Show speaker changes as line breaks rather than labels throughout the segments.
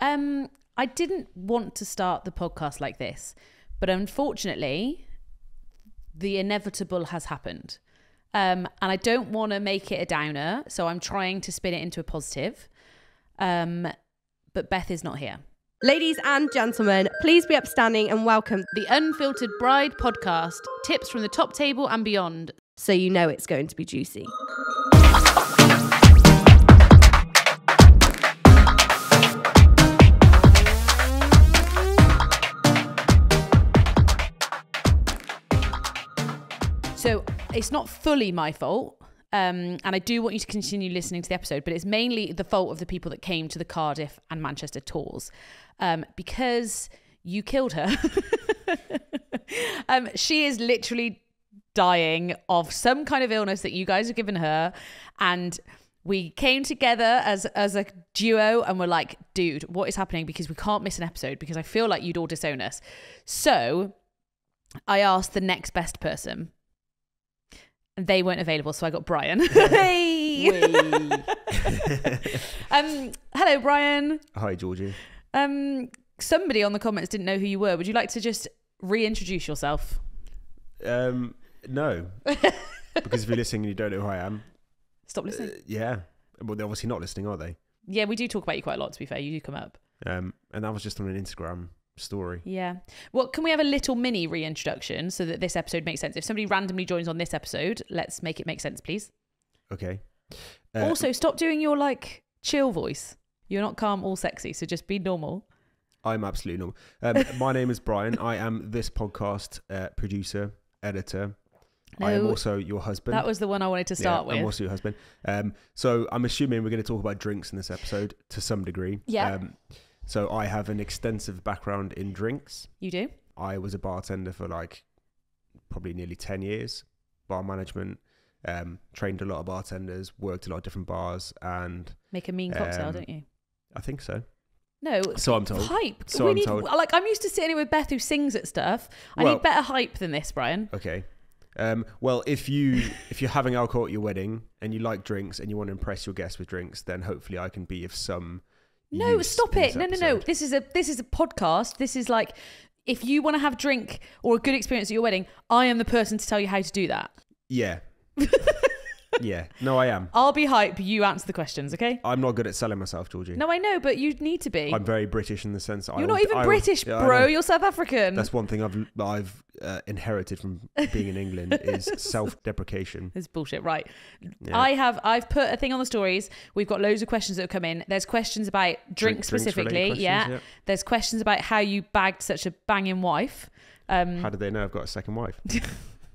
Um, I didn't want to start the podcast like this, but unfortunately, the inevitable has happened. Um, and I don't want to make it a downer, so I'm trying to spin it into a positive. Um, but Beth is not here.
Ladies and gentlemen, please be upstanding and welcome
The Unfiltered Bride podcast, tips from the top table and beyond.
so you know it's going to be juicy.
So it's not fully my fault. Um, and I do want you to continue listening to the episode, but it's mainly the fault of the people that came to the Cardiff and Manchester tours um, because you killed her. um, she is literally dying of some kind of illness that you guys have given her. And we came together as as a duo and we're like, dude, what is happening? Because we can't miss an episode because I feel like you'd all disown us. So I asked the next best person. And they weren't available, so I got Brian. hey. um, hello, Brian.
Hi, Georgie.
Um, somebody on the comments didn't know who you were. Would you like to just reintroduce yourself?
Um, no, because if you're listening and you don't know who I am,
Stop
uh,
listening.
yeah, well, they're obviously not listening, are they?
yeah, we do talk about you quite a lot. To be fair, you do come up.
Um, and that was just on an Instagram story.
Yeah. Well, can we have a little mini reintroduction so that this episode makes sense? If somebody randomly joins on this episode, let's make it make sense, please.
Okay. Uh,
also, stop doing your like chill voice. You're not calm or sexy, so just be normal.
I'm absolutely normal. Um, my name is Brian. I am this podcast uh, producer, editor. I am also your husband.
That was the one I wanted to start
yeah, I'm also your husband. Um, so I'm assuming we're going to talk about drinks in this episode to some degree.
Yeah.
Um, so I have an extensive background in drinks.
You do?
I was a bartender for like probably nearly 10 years, bar management, um, trained a lot of bartenders, worked a lot of different bars, and
Make a mean cocktail,
Um,
don't you?
I think so.
No.
So I'm told.
Hype.
So
we
I'm
need
told.
like I'm used to sitting here with Beth who sings at stuff. I
Well-
need better hype than this, Brian.
Okay. Um, well, if you if you're having alcohol at your wedding and you like drinks and you want to impress your guests with drinks, then hopefully I can be of some.
No,
use
stop it. No, no, no. This is a this is a podcast. This is like if you want to have drink or a good experience at your wedding, I am the person to tell you how to do that.
Yeah. yeah. No, I am.
I'll be hype, you answer the questions, okay?
I'm not good at selling myself, Georgie.
No, I know, but you need to be.
I'm very British in the sense that I
You're
will-
not even
I will-
British,
Yeah, I
bro.
know.
You're South African.
That's one thing I've I've uh, inherited from being in England is self-deprecation.
This is bullshit, right?
Yeah.
I have I've put a thing on the stories. We've got loads of questions that have come in. There's questions about drink
Drink-
specifically,
questions,
yeah. There's questions about how you bagged such a banging wife. Um,
How did they know I've got a second wife?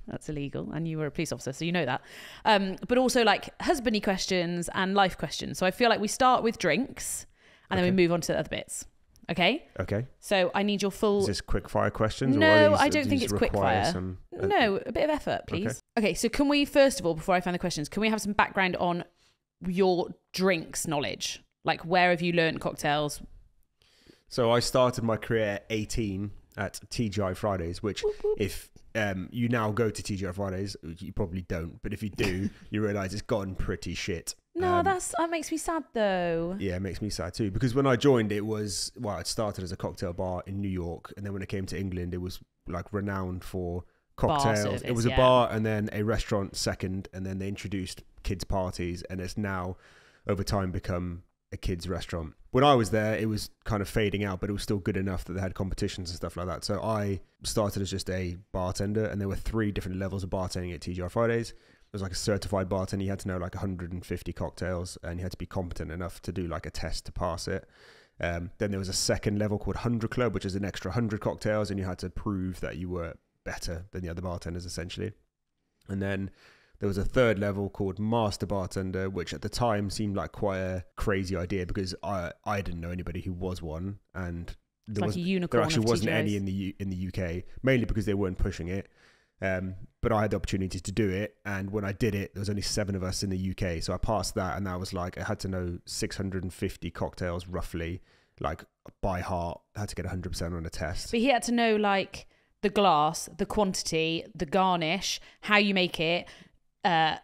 that's illegal, and you were a police officer, so you know that. Um, but also like husbandy questions and life questions. So I feel like we start with drinks, and then we move on to the other bits. Okay.
Okay.
So I need your full.
Is this quick fire questions?
No,
these-
I
do
don't think it's quick fire.
Some, uh,
No, a bit of effort, please. Okay. so can we first of all, before I find the questions, can we have some background on your drinks knowledge? Like, where have you learned cocktails?
So I started my career at 18 at TGI Fridays, which if um, you now go to TGI Fridays, you probably don't, but if you do, you realise it's gone pretty shit.
No,
Um,
that's that makes me sad though.
Yeah, it makes me sad too because when I joined, it was well, it started as a cocktail bar in New York, and then when it came to England, it was like renowned for cocktails.
service,
it was
yeah.
a bar and then a restaurant second, and then they introduced kids parties, and it's now over time become a kids restaurant. When I was there, it was kind of fading out, but it was still good enough that they had competitions and stuff like that. So I started as just a bartender, and there were three different levels of bartending at TGI Fridays. There was like a certified bartender. You had to know like 150 cocktails, and you had to be competent enough to do like a test to pass it. Um, then there was a second level called 100 Club, which is an extra 100 cocktails, and you had to prove that you were better than the other bartenders, essentially. And then there was a third level called Master Bartender, which at the time seemed like quite a crazy idea because I I didn't know anybody who was one, and there
like
was
a unicorn.
there actually wasn't
TGIs.
any in the U- in the UK, mainly because they weren't pushing it. Um, but I had the opportunity to do it, and when I did it, there was only seven of us in the UK, so I passed that, and that was like I had to know 650 cocktails roughly, like by heart. I had to get 100 percent on a test.
But he had to know like the glass, the quantity, the garnish, how you make it, uh,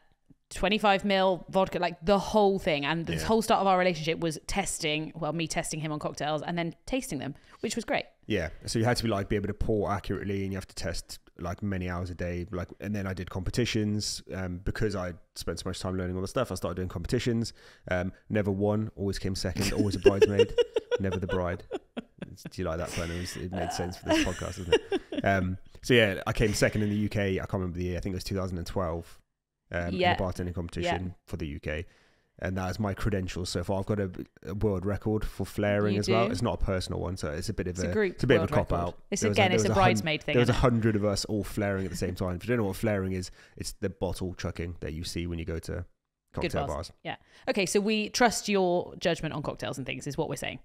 25 mil vodka, like the whole thing. And the
Yeah.
whole start of our relationship was testing, well, me testing him on cocktails and then tasting them, which was great.
Yeah, so you had to be like be able to pour accurately, and you have to test like many hours a day. Like, and then I did competitions um, because I spent so much time learning all the stuff. I started doing competitions. Um, never won, always came second, always a bridesmaid, never the bride. Do you like that pun? It, it made sense for this podcast, doesn't it? Um, so yeah, I came second in the UK. I can't remember the year. I think it was 2012 um,
Yeah.
in the bartending competition for the UK. And that is my credentials so far. I've got a, a world record for flaring
You
as well. It's not a personal one, so it's a bit of
It's a
a,
group
it's a bit of a cop
record.
out.
It's
There
again,
there
it's a
was hun-
bridesmaid thing.
There was a hundred of us all flaring at the same time. If you don't know what flaring is, it's the bottle chucking that you see when you go to cocktail
bars.
bars.
Okay, so we trust your judgment on cocktails and things, is what we're saying.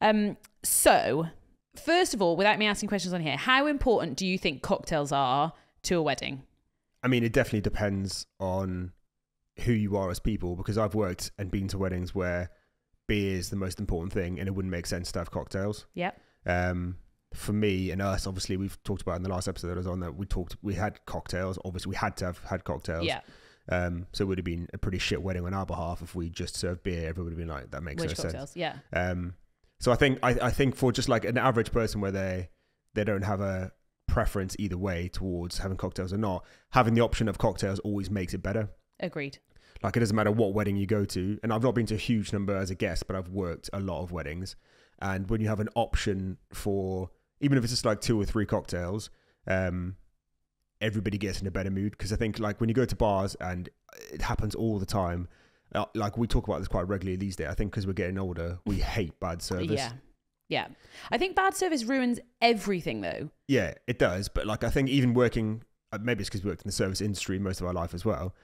Um, so, first of all, without me asking questions on here, how important do you think cocktails are to a wedding?
I mean, it definitely depends on who you are as people because I've worked and been to weddings where beer is the most important thing and it wouldn't make sense to have cocktails.
Yep.
Um, for me and us, obviously, we've talked about in the last episode that I was on that we talked, we had cocktails. Obviously, we had to have had cocktails.
Yeah.
Um, so it would have been a pretty shit wedding on our behalf if we just served beer. Everyone would have been like, that makes
Which
no sense.
cocktails? Yeah.
Um, so I think I, I think for just like an average person where they they don't have a preference either way towards having cocktails or not, having the option of cocktails always makes it better.
Agreed.
Like it doesn't matter what wedding you go to, and I've not been to a huge number as a guest, but I've worked a lot of weddings, and when you have an option for even if it's just like two or three cocktails, um, everybody gets in a better mood because I think like when you go to bars and it happens all the time. Uh, like we talk about this quite regularly these days. I think because we're getting older, we hate bad service.
Yeah. Yeah. I think bad service ruins everything, though.
Yeah, it does. But like, I think even working, uh, maybe it's because we worked in the service industry most of our life as well.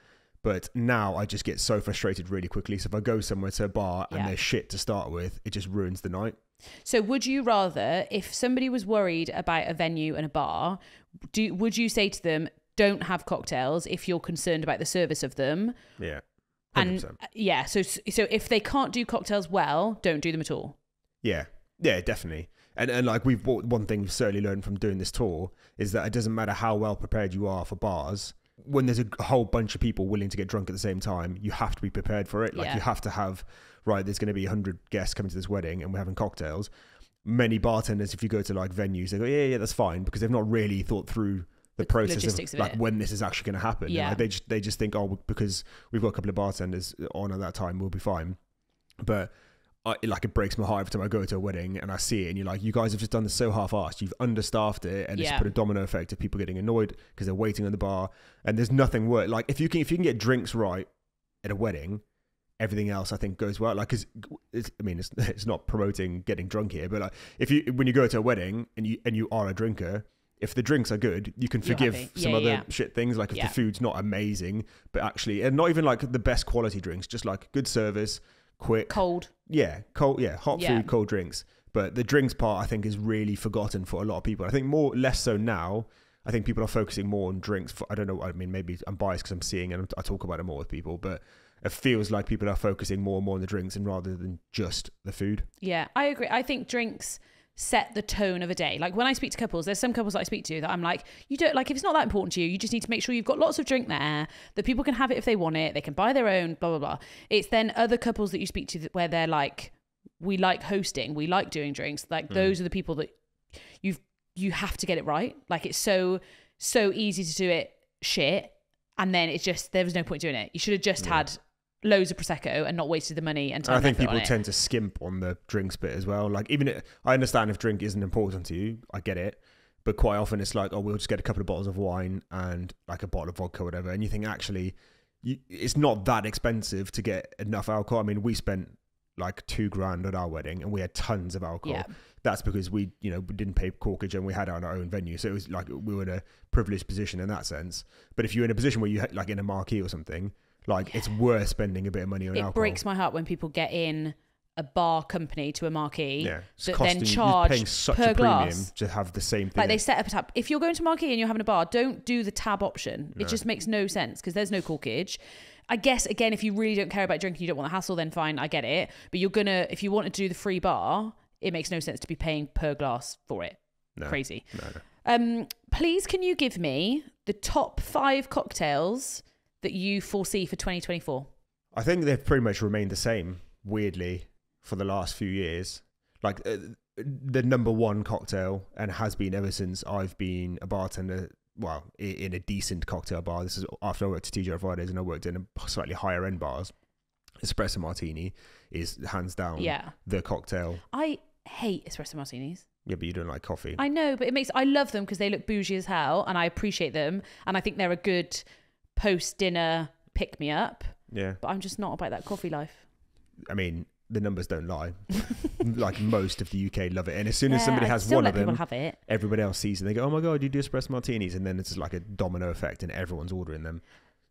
But now I just get so frustrated really quickly. So if I go somewhere to a bar
Yeah.
and they're shit to start with, it just ruins the night.
So, would you rather, if somebody was worried about a venue and a bar, do would you say to them, "Don't have cocktails" if you're concerned about the service of them?
Yeah,
And
100%.
yeah, so so if they can't do cocktails well, don't do them at all.
Yeah, yeah, definitely. And and like we've one thing we've certainly learned from doing this tour is that it doesn't matter how well prepared you are for bars. When there's a whole bunch of people willing to get drunk at the same time, you have to be prepared for it. Like
Yeah.
you have to have right. There's going to be hundred guests coming to this wedding, and we're having cocktails. Many bartenders, if you go to like venues, they go, yeah, yeah, that's fine because they've not really thought through the process of
of
like
it.
when this is actually going to happen.
Yeah.
Like, they just they just think, oh, because we've got a couple of bartenders on at that time, we'll be fine. But I, like it breaks my heart every time I go to a wedding and I see it, and you're like, you guys have just done this so half-assed. You've understaffed it, and
Yeah.
it's put a domino effect of people getting annoyed because they're waiting on the bar. And there's nothing worse. Like if you can if you can get drinks right at a wedding, everything else I think goes well. Like, 'cause it's, I mean, it's, it's not promoting getting drunk here, but like if you when you go to a wedding and you and you are a drinker. If the drinks are good, you can forgive
happy.
some
Yeah,
other
yeah.
shit things. Like if
Yeah.
the food's not amazing, but actually, and not even like the best quality drinks, just like good service, quick,
Cold.
yeah, cold. Yeah, hot
Yeah.
food, cold drinks. But the drinks part, I think, is really forgotten for a lot of people. I think more, less so now. I think people are focusing more on drinks. For, I don't know. I mean, maybe I'm biased because I'm seeing and I talk about it more with people, but it feels like people are focusing more and more on the drinks and rather than just the food.
Yeah, I agree. I think drinks set the tone of a day. Like when I speak to couples, there's some couples that I speak to that I'm like, you don't like if it's not that important to you, you just need to make sure you've got lots of drink there, that people can have it if they want it, they can buy their own, blah blah blah. It's then other couples that you speak to that- where they're like, we like hosting, we like doing drinks. Like hmm. those are the people that you've you have to get it right. Like it's so so easy to do it shit, and then it's just there was no point doing it. You should have just had loads of prosecco and not wasted the money and time.
I think people tend to skimp on the drinks bit as well. Like even it, I understand if drink isn't important to you, I get it. But quite often it's like, oh, we'll just get a couple of bottles of wine and like a bottle of vodka, or whatever. And you think actually, you, it's not that expensive to get enough alcohol. I mean, we spent like two grand at our wedding and we had tons of alcohol.
Yeah.
That's because we, you know, we didn't pay corkage and we had our own venue. So it was like we were in a privileged position in that sense. But if you're in a position where you had like in a marquee or something, like it's worth spending a bit of money on
it
alcohol.
breaks my heart when people get in a bar company to a marquee
Yeah, it's
that
costing
then
you're
charge
paying such
per
a premium
glass.
to have the same thing.
Like they set up a tab. If you're going to marquee and you're having a bar, don't do the tab option.
No.
It just makes no sense because there's no corkage. I guess again, if you really don't care about drinking, you don't want the hassle, then fine, I get it. But you're gonna, if you want to do the free bar, it makes no sense to be paying per glass for it.
no,
Crazy.
No, no.
Um, please, can you give me the top five cocktails that you foresee for 2024?
I think they've pretty much remained the same, weirdly, for the last few years. Like uh, the number one cocktail, and has been ever since I've been a bartender. Well, in a decent cocktail bar. This is after I worked at TGI Fridays and I worked in a slightly higher end bars. Espresso martini is hands down
Yeah.
the cocktail.
I hate espresso martinis.
Yeah, but you don't like coffee.
I know, but it makes I love them because they look bougie as hell, and I appreciate them, and I think they're a good post dinner pick me up.
yeah,
But I'm just not about that coffee life.
I mean the numbers don't lie. like most of the UK love it, and as soon as
Yeah,
somebody has one of them, everybody else sees it. And they go, "Oh my god, you do espresso martinis," and then it's like a domino effect, and everyone's ordering them.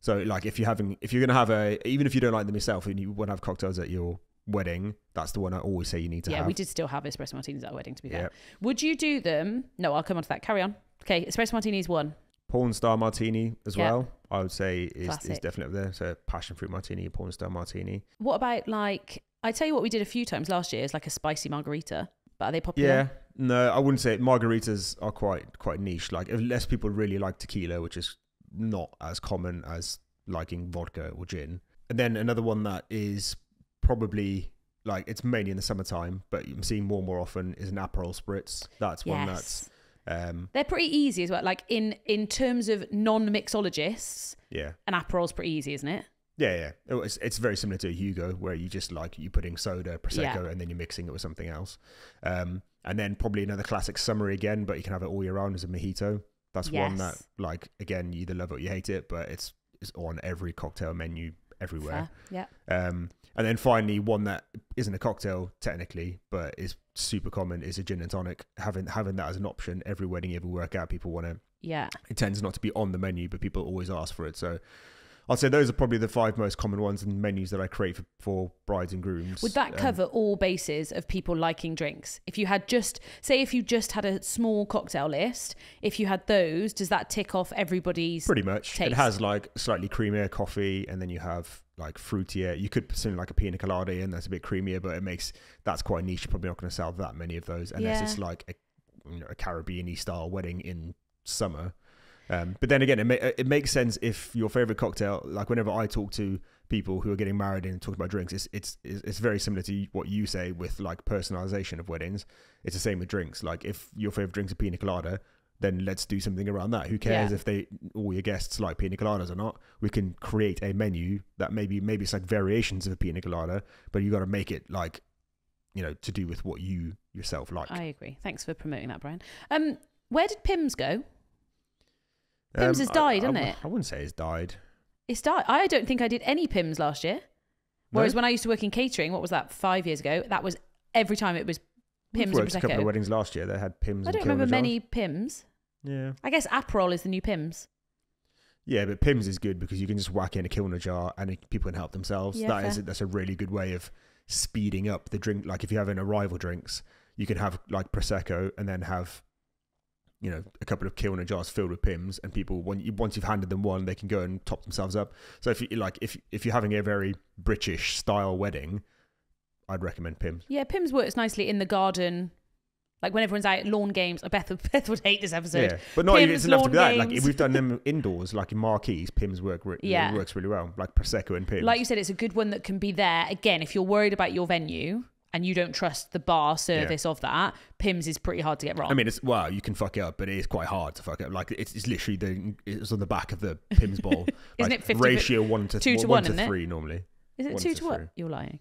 So, like, if you're having, if you're gonna have a, even if you don't like them yourself, and you want to have cocktails at your wedding, that's the one I always say you need to have.
Yeah,
have.
we did still have espresso martinis at our wedding. To be fair,
Yeah,
would you do them? No, I'll come on to that. Carry on. Okay, espresso martinis one.
Porn star martini as
Yeah.
well. I would say is, is definitely up there. So, passion fruit martini, porn star martini.
What about like I tell you what we did a few times last year is like a spicy margarita. But are they popular?
Yeah, no, I wouldn't say margaritas are quite quite niche. Like, unless people really like tequila, which is not as common as liking vodka or gin. And then another one that is probably like it's mainly in the summertime, but I'm seeing more and more often is an Aperol spritz. That's one
Yes.
that's um
They're pretty easy as well. Like in in terms of non-mixologists,
yeah.
an Aperol's pretty easy, isn't it?
Yeah, yeah. It's, it's very similar to a Hugo, where you just like you put in soda, prosecco,
Yeah.
and then you're mixing it with something else. Um, and then probably another classic summery again, but you can have it all year round as a mojito. That's one that, like, again, you either love it or you hate it, but it's it's on every cocktail menu everywhere.
Fair. Yeah.
Um, and then finally, one that isn't a cocktail technically, but is super common is a gin and tonic. Having having that as an option every wedding you ever work out, people want to
Yeah.
it tends not to be on the menu, but people always ask for it. So I'd say those are probably the five most common ones and menus that I create for, for brides and grooms.
Would that
Um,
cover all bases of people liking drinks? If you had just say if you just had a small cocktail list, if you had those, does that tick off everybody's
pretty much?
taste?
It has like slightly creamier coffee, and then you have like fruitier. You could put something like a pina colada in that's a bit creamier, but it makes that's quite niche. You're probably not going to sell that many of those unless
Yeah.
it's like a, you know, a Caribbean-y style wedding in summer. Um, but then again, it, ma- it makes sense if your favorite cocktail, like whenever I talk to people who are getting married and talk about drinks, it's, it's it's it's very similar to what you say with like personalization of weddings. It's the same with drinks. Like if your favorite drink's a pina colada, then let's do something around that. Who cares
Yeah.
if they all your guests like pina coladas or not? We can create a menu that maybe maybe it's like variations of a pina colada, but you got to make it like you know to do with what you yourself like.
I agree. Thanks for promoting that, Brian. Um, where did Pimm's go? Pimm's um,
has
died,
I,
hasn't
I,
it?
I wouldn't say it's died.
It's died. I don't think I did any Pimm's last year.
No?
Whereas when I used to work in catering, what was that? Five years ago, that was every time it was Pimm's
worked a couple of weddings last year that had Pimm's.
I
and
don't remember many. Pimm's.
Yeah,
I guess Aperol is the new Pimm's.
yeah, but Pimm's is good because you can just whack in a Kilner jar and it, people can help themselves.
Yeah,
That is
fair.
that's a really good way of speeding up the drink. Like if you're having arrival drinks, you can have like prosecco and then have you know a couple of Kilner jars filled with Pimm's, and people when you once you've handed them one, they can go and top themselves up. So if you like if if you're having a very British style wedding, I'd recommend Pimm's.
Yeah, Pimm's works nicely in the garden. Like when everyone's out at lawn games. Beth, Beth would hate this episode.
Yeah, but not even
Pimm's
it's enough to be that. Like if we've done them indoors, like in marquees, Pimm's work. Re-
Yeah.
it works really well. Like prosecco and Pimm's.
Like you said, it's a good one that can be there. Again, if you're worried about your venue and you don't trust the bar service of that, Pimm's is pretty hard to get wrong.
I mean, it's well, you can fuck it up, but it is quite hard to fuck it up. Like it's, it's literally the it's on the back of the Pimm's ball.
Isn't
like,
it 50
ratio one to
two to
one,
one,
to
isn't it?
three normally?
is it
one
two
to
to one?
three.
You're lying.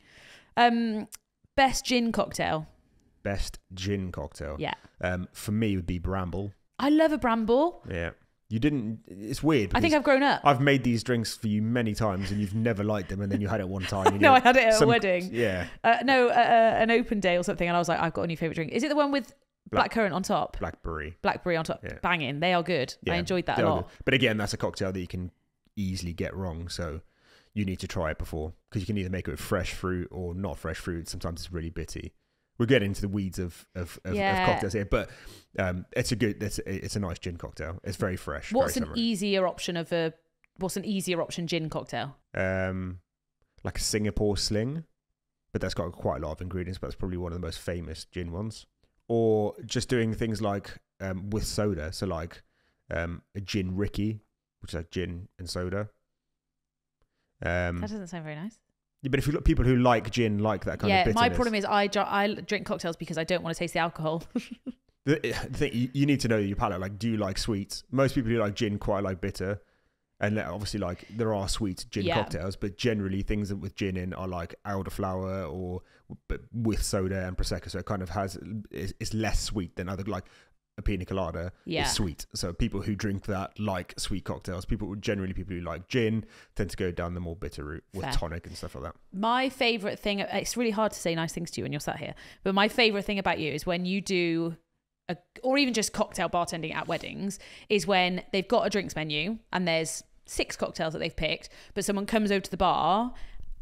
Um, best gin cocktail.
Best gin cocktail.
Yeah.
Um, for me would be Bramble.
I love a bramble.
Yeah. You didn't. It's weird.
I think I've grown up.
I've made these drinks for you many times, and you've never liked them, and then you had it one time. And
no, I had it at
some-
a wedding.
Yeah,
Uh, no, uh, uh, an open day or something, and I was like, I've got a new favorite drink. Is it the one with
Black-
blackcurrant on top?
blackberry.
Blackberry on top.
Yeah.
Banging. They are good. I enjoyed that a lot.
good. But again, that's a cocktail that you can easily get wrong. So you need to try it before because you can either make it with fresh fruit or not fresh fruit. Sometimes it's really bitty. We're getting into the weeds of of, of,
Yeah.
of cocktails here, but um, it's a good. It's a, it's a nice gin cocktail. It's very fresh.
What's
very
an
summery.
easier option of a? What's an easier option gin cocktail?
um, like a Singapore Sling, but that's got quite a lot of ingredients. But that's probably one of the most famous gin ones. Or just doing things like um, with soda, so like um, a gin Ricky, which is like gin and soda. Um,
That doesn't sound very nice.
Yeah, but if you look people who like gin, like that kind
yeah,
of bitterness.
my problem is I, I drink cocktails because I don't want to taste the alcohol.
the, eh, the thing you, you need to know your palate. Like, do you like sweets? Most people who like gin quite like bitter, and obviously, like there are sweet gin
Yeah.
cocktails, but generally things that with gin in are like elderflower or but with soda and prosecco. So it kind of has it's, it's less sweet than other like a pina colada
yeah.
is sweet. So people who drink that like sweet cocktails. People generally people who like gin tend to go down the more bitter route with
Fair.
tonic and stuff like that.
My favorite thing, it's really hard to say nice things to you when you're sat here, but my favorite thing about you is when you do, a, or even just cocktail bartending at weddings, is when they've got a drinks menu and there's six cocktails that they've picked, but someone comes over to the bar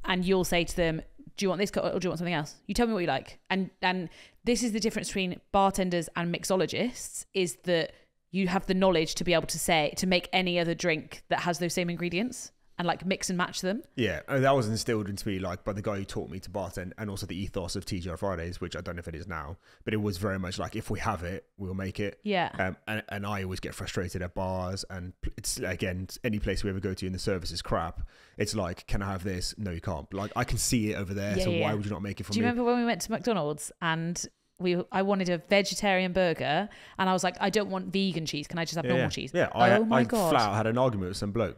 and you'll say to them, do you want this or do you want something else? You tell me what you like. And and this is the difference between bartenders and mixologists is that you have the knowledge to be able to say to make any other drink that has those same ingredients and like mix and match them.
Yeah, and that was instilled into me like by the guy who taught me to bartend, and also the ethos of TGI Fridays, which I don't know if it is now, but it was very much like if we have it, we'll make it.
Yeah.
Um, and, and I always get frustrated at bars, and it's again any place we ever go to, and the service is crap. It's like, can I have this? No, you can't. Like I can see it over there,
Yeah,
so
yeah,
why would you not make it for me?
Do you
me?
remember when we went to McDonald's and we I wanted a vegetarian burger and I was like, I don't want vegan cheese. Can I just have
yeah,
normal
yeah.
cheese?
Yeah, I,
oh my
I
god.
flat out had an argument with some bloke.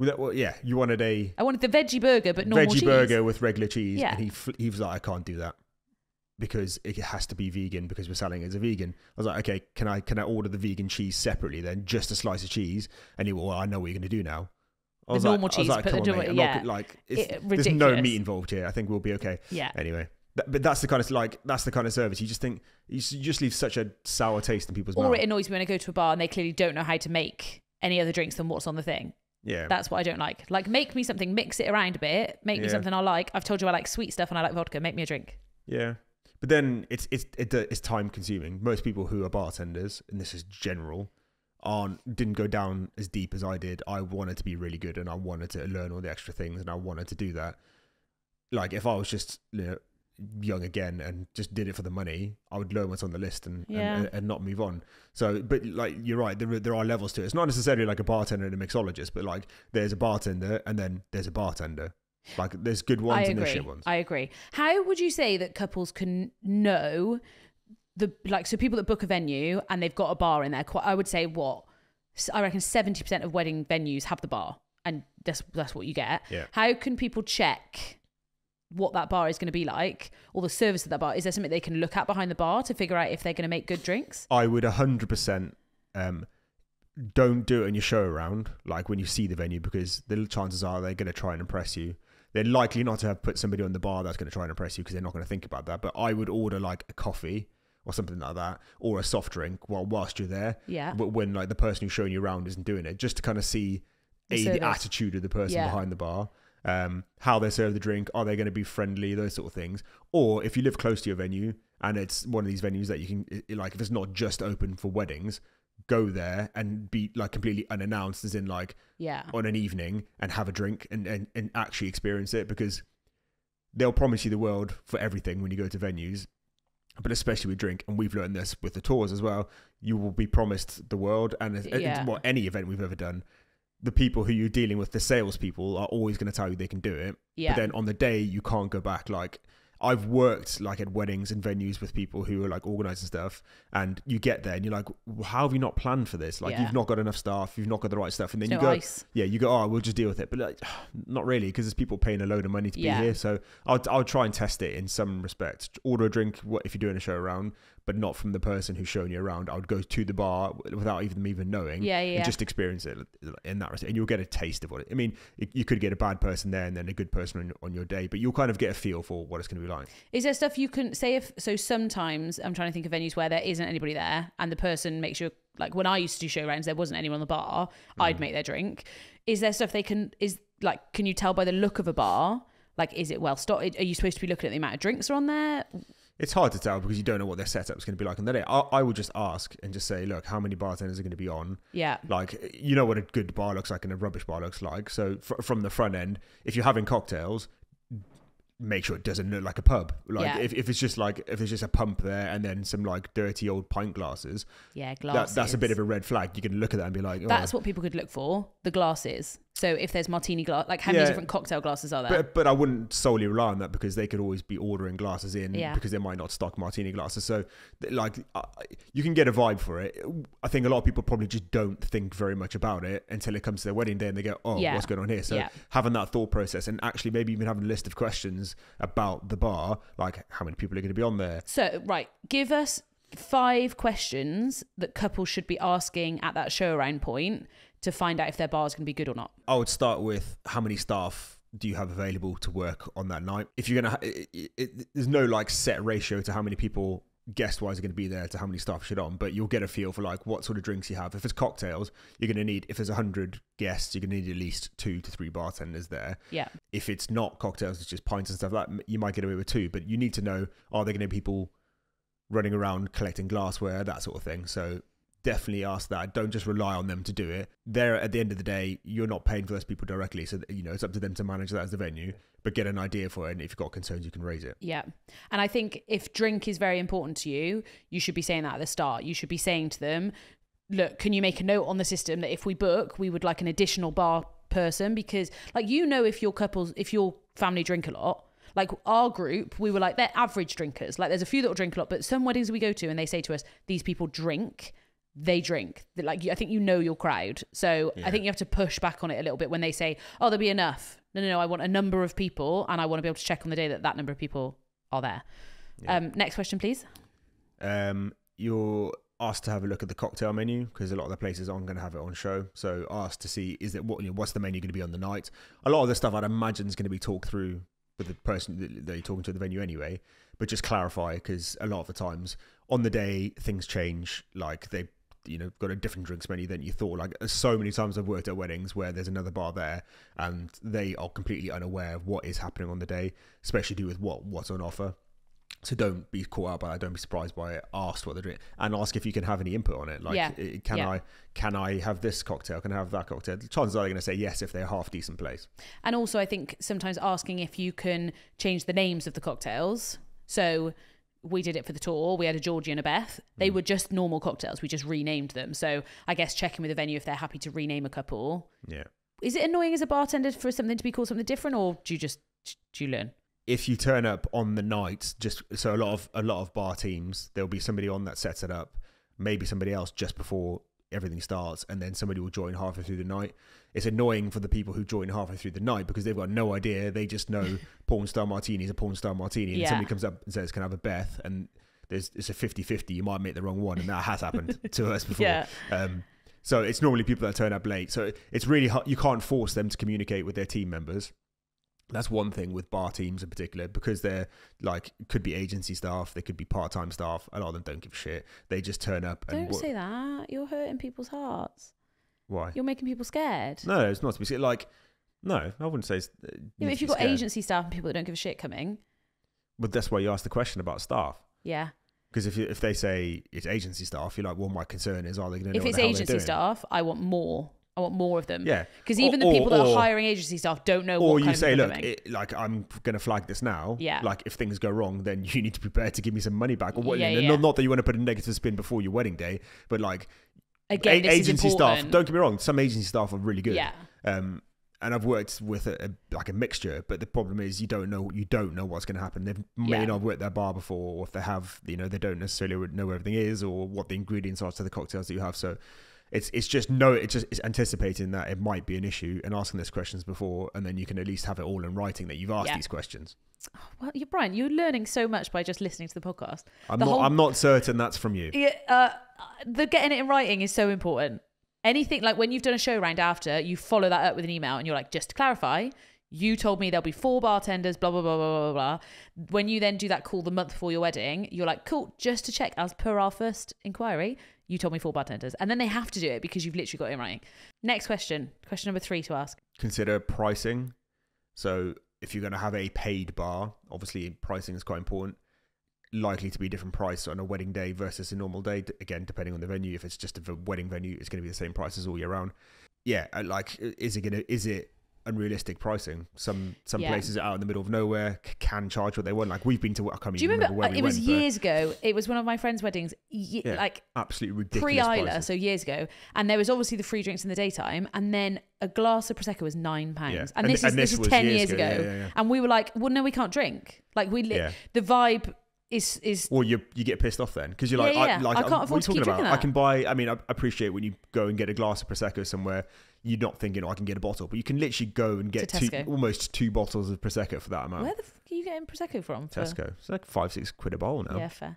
That, well, yeah, you wanted a
I wanted the veggie burger, but normal
veggie
cheese.
burger with regular cheese,
Yeah.
and he fl- he was like, I can't do that because it has to be vegan because we're selling it as a vegan. I was like, okay, can I can I order the vegan cheese separately then, just a slice of cheese? And he, well, I know what you're going to do now. I
The
was
normal
like, I
cheese,
was like, come on, mate, I'm not like
It-
there's no meat involved here. I think we'll be okay.
Yeah.
Anyway, but that's the kind of like that's the kind of service you just think you just leave such a sour taste in people's
Or
mouth.
it annoys me when I go to a bar and they clearly don't know how to make any other drinks than what's on the thing.
yeah,
That's what I don't like. Like, make me something, mix it around a bit, make me something I like. I've told you I like sweet stuff and I like vodka. Make me a drink.
Yeah, but then it's it's it, uh, it's time consuming. Most people who are bartenders, and this is general, aren't didn't go down as deep as I did. I wanted to be really good, and I wanted to learn all the extra things, and I wanted to do that. Like if I was just you know, young again and just did it for the money, I would learn what's on the list and
Yeah.
and, and not move on. So, but like you're right, there there are levels to it. It's not necessarily like a bartender and a mixologist, but like there's a bartender and then there's a bartender. Like there's good ones
I
and there's shit ones.
I agree. How would you say that couples can know the like so people that book a venue and they've got a bar in there? Quite, I would say what I reckon seventy percent of wedding venues have the bar, and that's that's what you get.
Yeah.
How can people check? What that bar is going to be like, or the service of that bar? Is there something they can look at behind the bar to figure out if they're going to make good drinks?
I would 100% um, don't do it in your show around, like when you see the venue, because the chances are they're going to try and impress you. They're likely not to have put somebody on the bar that's going to try and impress you because they're not going to think about that. But I would order like a coffee or something like that, or a soft drink while whilst you're there.
Yeah.
But when like the person who's showing you around isn't doing it, just to kind of see
The
a, the attitude of the person
Yeah.
behind the bar, um, how they serve the drink, are they going to be friendly, those sort of things. Or if you live close to your venue and it's one of these venues that you can like, if it's not just open for weddings, go there and be like completely unannounced, as in like
Yeah.
on an evening and have a drink and, and, and actually experience it because they'll promise you the world for everything when you go to venues but especially with drink and we've learned this with the tours as well you will be promised the world and it's,
Yeah.
well, any event we've ever done the people who you're dealing with the salespeople are always going to tell you they can do it
Yeah.
but then on the day you can't go back like I've worked like at weddings and venues with people who are like organizing stuff, and you get there and you're like, "W- "How have you not planned for this? Like,
Yeah.
you've not got enough staff, you've not got the right stuff." And then
There's
you
no
go,
ice.
yeah, you go, oh, we'll just deal with it. But like, not really, because there's people paying a load of money to
Yeah.
be here. So I'll, I'll try and test it in some respects. Order a drink what if you're doing a show around, but not from the person who's showing you around. I would go to the bar without even them even knowing
Yeah, yeah,
and just experience it in that respect. And you'll get a taste of what it, I mean, you- you could get a bad person there and then a good person on, on your day, but you'll kind of get a feel for what it's going to be like.
Is there stuff you can say if so? Sometimes I'm trying to think of venues where there isn't anybody there, and the person makes you Like when I used to do show rounds, there wasn't anyone on the bar.
Mm.
I'd make their drink. Is there stuff they can? Is like, can you tell by the look of a bar? Like, is it well stocked? Are you supposed to be looking at the amount of drinks are on there?
It's hard to tell because you don't know what their setup's going to be like on the day. I, I would just ask and just say, look, how many bartenders are going to be on?
Yeah,
Like, you know what a good bar looks like and a rubbish bar looks like. So fr- from the front end, if you're having cocktails, make sure it doesn't look like a pub. Like
Yeah.
if, if it's just like if there's just a pump there and then some like dirty old pint glasses,
yeah,
that,
glasses.
that's a bit of a red flag. You can look at that and be like, oh,
That's what people could look for. The glasses. So if there's martini glass, like how
Yeah.
many different cocktail glasses are there?
But but I wouldn't solely rely on that because they could always be ordering glasses in
Yeah.
because they might not stock martini glasses. So like uh, you can get a vibe for it. I think a lot of people probably just don't think very much about it until it comes to their wedding day and they go, "Oh,
Yeah.
what's going on here?" So having that thought process and actually maybe even having a list of questions about the bar, like how many people are going to be on there.
So, right, give us five questions that couples should be asking at that show around point to find out if their bar is going to be good or not.
I would start with how many staff do you have available to work on that night? If you're gonna, ha- it, it, it, there's no like set ratio to how many people guest wise are going to be there to how many staff should on, but you'll get a feel for like what sort of drinks you have. If it's cocktails, you're going to need. If there's hundred guests, you're going to need at least two to three bartenders there.
Yeah.
If it's not cocktails, it's just pints and stuff like that, you might get away with two. But you need to know: are there going to be people running around collecting glassware, that sort of thing? So definitely ask that. Don't just rely on them to do it. There, at the end of the day, you're not paying for those people directly, so you know it's up to them to manage that as the venue. But get an idea for it, and if you've got concerns, you can raise it.
Yeah. And I think if drink is very important to you, you should be saying that at the start. You should be saying to them, look, can you make a note on the system that if we book, we would like an additional bar person? Because, like, you know, if your couples, if your family drink a lot, like our group, we were like, they're average drinkers. Like, there's a few that will drink a lot, but some weddings we go to and they say to us, these people drink. They drink. Like I think you know your crowd, so I think you have to push back on it a little bit when they say, "Oh, there'll be enough." No, no, no. I want a number of people, and I want to be able to check on the day that that number of people are there.
Yeah.
Um, next question, please.
Um, you're asked to have a look at the cocktail menu because a lot of the places aren't going to have it on show. So asked to see is it what you know, what's the menu going to be on the night. A lot of the stuff I'd imagine is going to be talked through with the person that- that you're talking to at the venue anyway. But just clarify because a lot of the times on the day things change. Like they you know got a different drinks menu than you thought. Like so many times I've worked at weddings where there's another bar there and they are completely unaware of what is happening on the day, especially do with what what's on offer. So don't be caught out by it. Don't be surprised by it. Ask what they're doing and ask if you can have any input on it. Like,
Yeah.
can
Yeah.
I can I have this cocktail? Can I have that cocktail? Chances are they're going to say yes if they're a half decent place.
And also, I think sometimes asking if you can change the names of the cocktails. So we did it for the tour. We had a Georgie and a Beth. They mm. were just normal cocktails. We just renamed them. So I guess checking with the venue if they're happy to rename a couple.
Yeah.
Is it annoying as a bartender for something to be called something different, or do you just do you learn?
If you turn up on the night, just so a lot of a lot of bar teams, there'll be somebody on that sets it up, maybe somebody else just before everything starts, and then somebody will join halfway through the night. It's annoying for the people who join halfway through the night because they've got no idea. They just know porn star martini is a porn star martini, and
Yeah.
somebody comes up and says, "Can I have a Beth?" and there's it's a 50-50. You might make the wrong one, and that has happened to us before.
Yeah.
Um, so it's normally people that turn up late. So it's really hard. You can't force them to communicate with their team members. That's one thing with bar teams in particular because they're like could be agency staff, they could be part time staff. A lot of them don't give a shit. They just turn up and
Don't say that. You're hurting people's hearts.
why?
You're making people scared.
No, it's not to be scared. Like, no, I wouldn't say. It's, uh,
Yeah,
need
but
to
if you've got
scared.
agency staff and people that don't give a shit coming,
but that's why you ask the question about staff.
yeah.
Because if you, if they say it's agency staff, you're like, well, my concern is, are they going to know
If it's
the
agency staff, I want more. I want more of them.
Yeah,
Because
Or-
even the
or-
people that are hiring agency staff don't know
or you say, look, it, like I'm going to flag this now.
Yeah.
Like if things go wrong, then you need to be prepared to give me some money back. Or what?
Yeah, yeah.
Not, not that you want to put a negative spin before your wedding day, but like
Again,
a- agency staff. Don't get me wrong. Some agency staff are really good.
Yeah.
Um, and I've worked with a, a like a mixture, but the problem is you don't know you don't know what's going to happen. They may
Yeah.
not have worked their bar before, or if they have, you know, they don't necessarily know where everything is or what the ingredients are to the cocktails that you have. So it's it's just no, it's just it's anticipating that it might be an issue and asking those questions before, and then you can at least have it all in writing that you've asked
Yeah.
these questions.
Well, you're Brian. You're learning so much by just listening to the podcast.
I'm
The
not
whole-
I'm not certain that's from you.
Yeah, uh, the getting it in writing is so important. Anything like when you've done a show round after, you follow that up with an email, and you're like, just to clarify, you told me there'll be four bartenders, blah blah blah blah blah blah. When you then do that call the month before your wedding, you're like, cool, just to check, as per our first inquiry, you told me four bartenders, and then they have to do it because you've literally got it in writing. Next question, question number three to ask.
consider pricing. So if you're going to have a paid bar, obviously pricing is quite important. Likely to be different price on a wedding day versus a normal day. Again, depending on the venue. If it's just a wedding venue, it's going to be the same prices all year round. Yeah, uh, like is it gonna is it unrealistic pricing. Some some
Yeah.
places out in the middle of nowhere c- can charge what they want. Like we've been to. What I can't
Do you remember?
where
uh,
we
it was
went,
years ago. It was one of my friend's weddings, ye-
Yeah.
like
Absolutely ridiculous.
pre Isla, so years ago. And there was obviously the free drinks in the daytime, and then a glass of prosecco was nine pounds.
Yeah.
And,
And
this
th-
is
and
this,
this
is ten
years
years ago.
ago.
And we were like, well, no, we can't drink. Like we, li- the vibe is is
Or you you get pissed off then because you're like,
Yeah, yeah.
I, like
I can't afford to keep
about?
drinking
I can buy. I mean, I appreciate when you go and get a glass of prosecco somewhere. You're not thinking, oh, I can get a bottle, but you can literally go and get two, almost two bottles of prosecco for that amount.
where the fuck are you getting prosecco from? for-
Tesco. It's like five, six quid a bowl now.
Yeah, fair.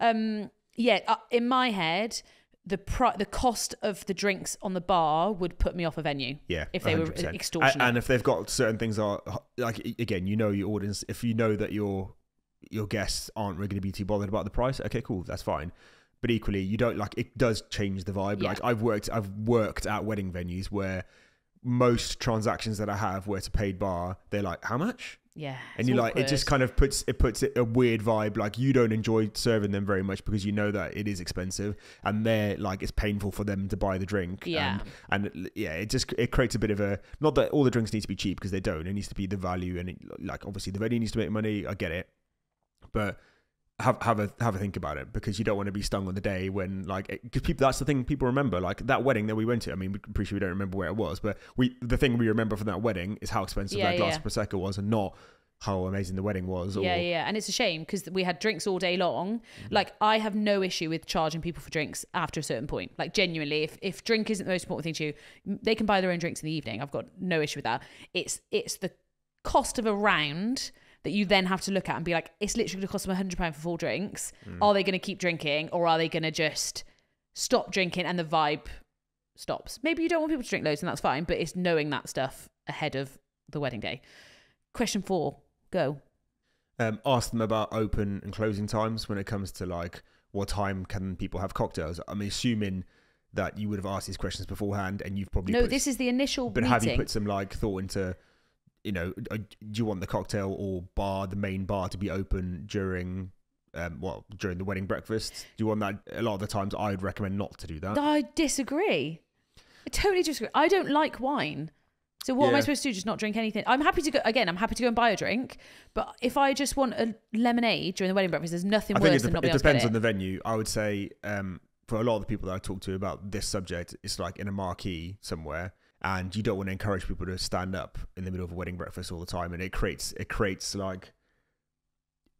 Um, yeah, uh, in my head, the pri- the cost of the drinks on the bar would put me off a venue.
Yeah,
If they were
100%.
extortionate.
A- and if they've got certain things are like again, you know your audience. If you know that your your guests aren't really going to be too bothered about the price, okay, cool, that's fine. But equally, you don't like it does change the vibe.
Yeah.
Like I've worked, I've worked at wedding venues where most transactions that I have where it's a paid bar, they're like, how much?
Yeah,
And you like it just kind of puts it puts it a weird vibe. Like you don't enjoy serving them very much because you know that it is expensive, and they're like it's painful for them to buy the drink.
Yeah.
and, and yeah, it just it creates a bit of a not that all the drinks need to be cheap because they don't. It needs to be the value, and it, like obviously the venue needs to make money. I get it, but have have a have a think about it because you don't want to be stung on the day when like because people that's the thing people remember like that wedding that we went to. I mean, we pretty sure we don't remember where it was, but we the thing we remember from that wedding is how expensive
Yeah,
that glass
yeah.
of prosecco was, and not how amazing the wedding was. Or,
Yeah, yeah, yeah. and it's a shame because we had drinks all day long.
Mm-hmm.
Like, I have no issue with charging people for drinks after a certain point. Like, genuinely, if, if drink isn't the most important thing to you, they can buy their own drinks in the evening. I've got no issue with that. It's it's the cost of a round that you then have to look at and be like, it's literally going to cost them a hundred pound for four drinks.
Mm.
Are they going to keep drinking or are they going to just stop drinking and the vibe stops? Maybe you don't want people to drink loads and that's fine, but it's knowing that stuff ahead of the wedding day. Question four, go.
um, ask them about open and closing times when it comes to like what time can people have cocktails. I'm assuming that you would have asked these questions beforehand, and you've probably
No,
put,
this is the initial
but
meeting.
have you put some like thought into, you know, uh, do you want the cocktail or bar, the main bar, to be open during? Um, well, during the wedding breakfast, do you want that? A lot of the times, I'd recommend not to do that.
I disagree. I totally disagree. I don't like wine. So what am I supposed to do? Just not drink anything? I'm happy to go again. I'm happy to go and buy a drink, but if I just want a lemonade during the wedding breakfast, there's nothing
I think
worse
it,
than not being
it
able to get
depends
it.
on the venue. I would say um, for a lot of the people that I talk to about this subject, it's like in a marquee somewhere, and you don't want to encourage people to stand up in the middle of a wedding breakfast all the time, and it creates it creates like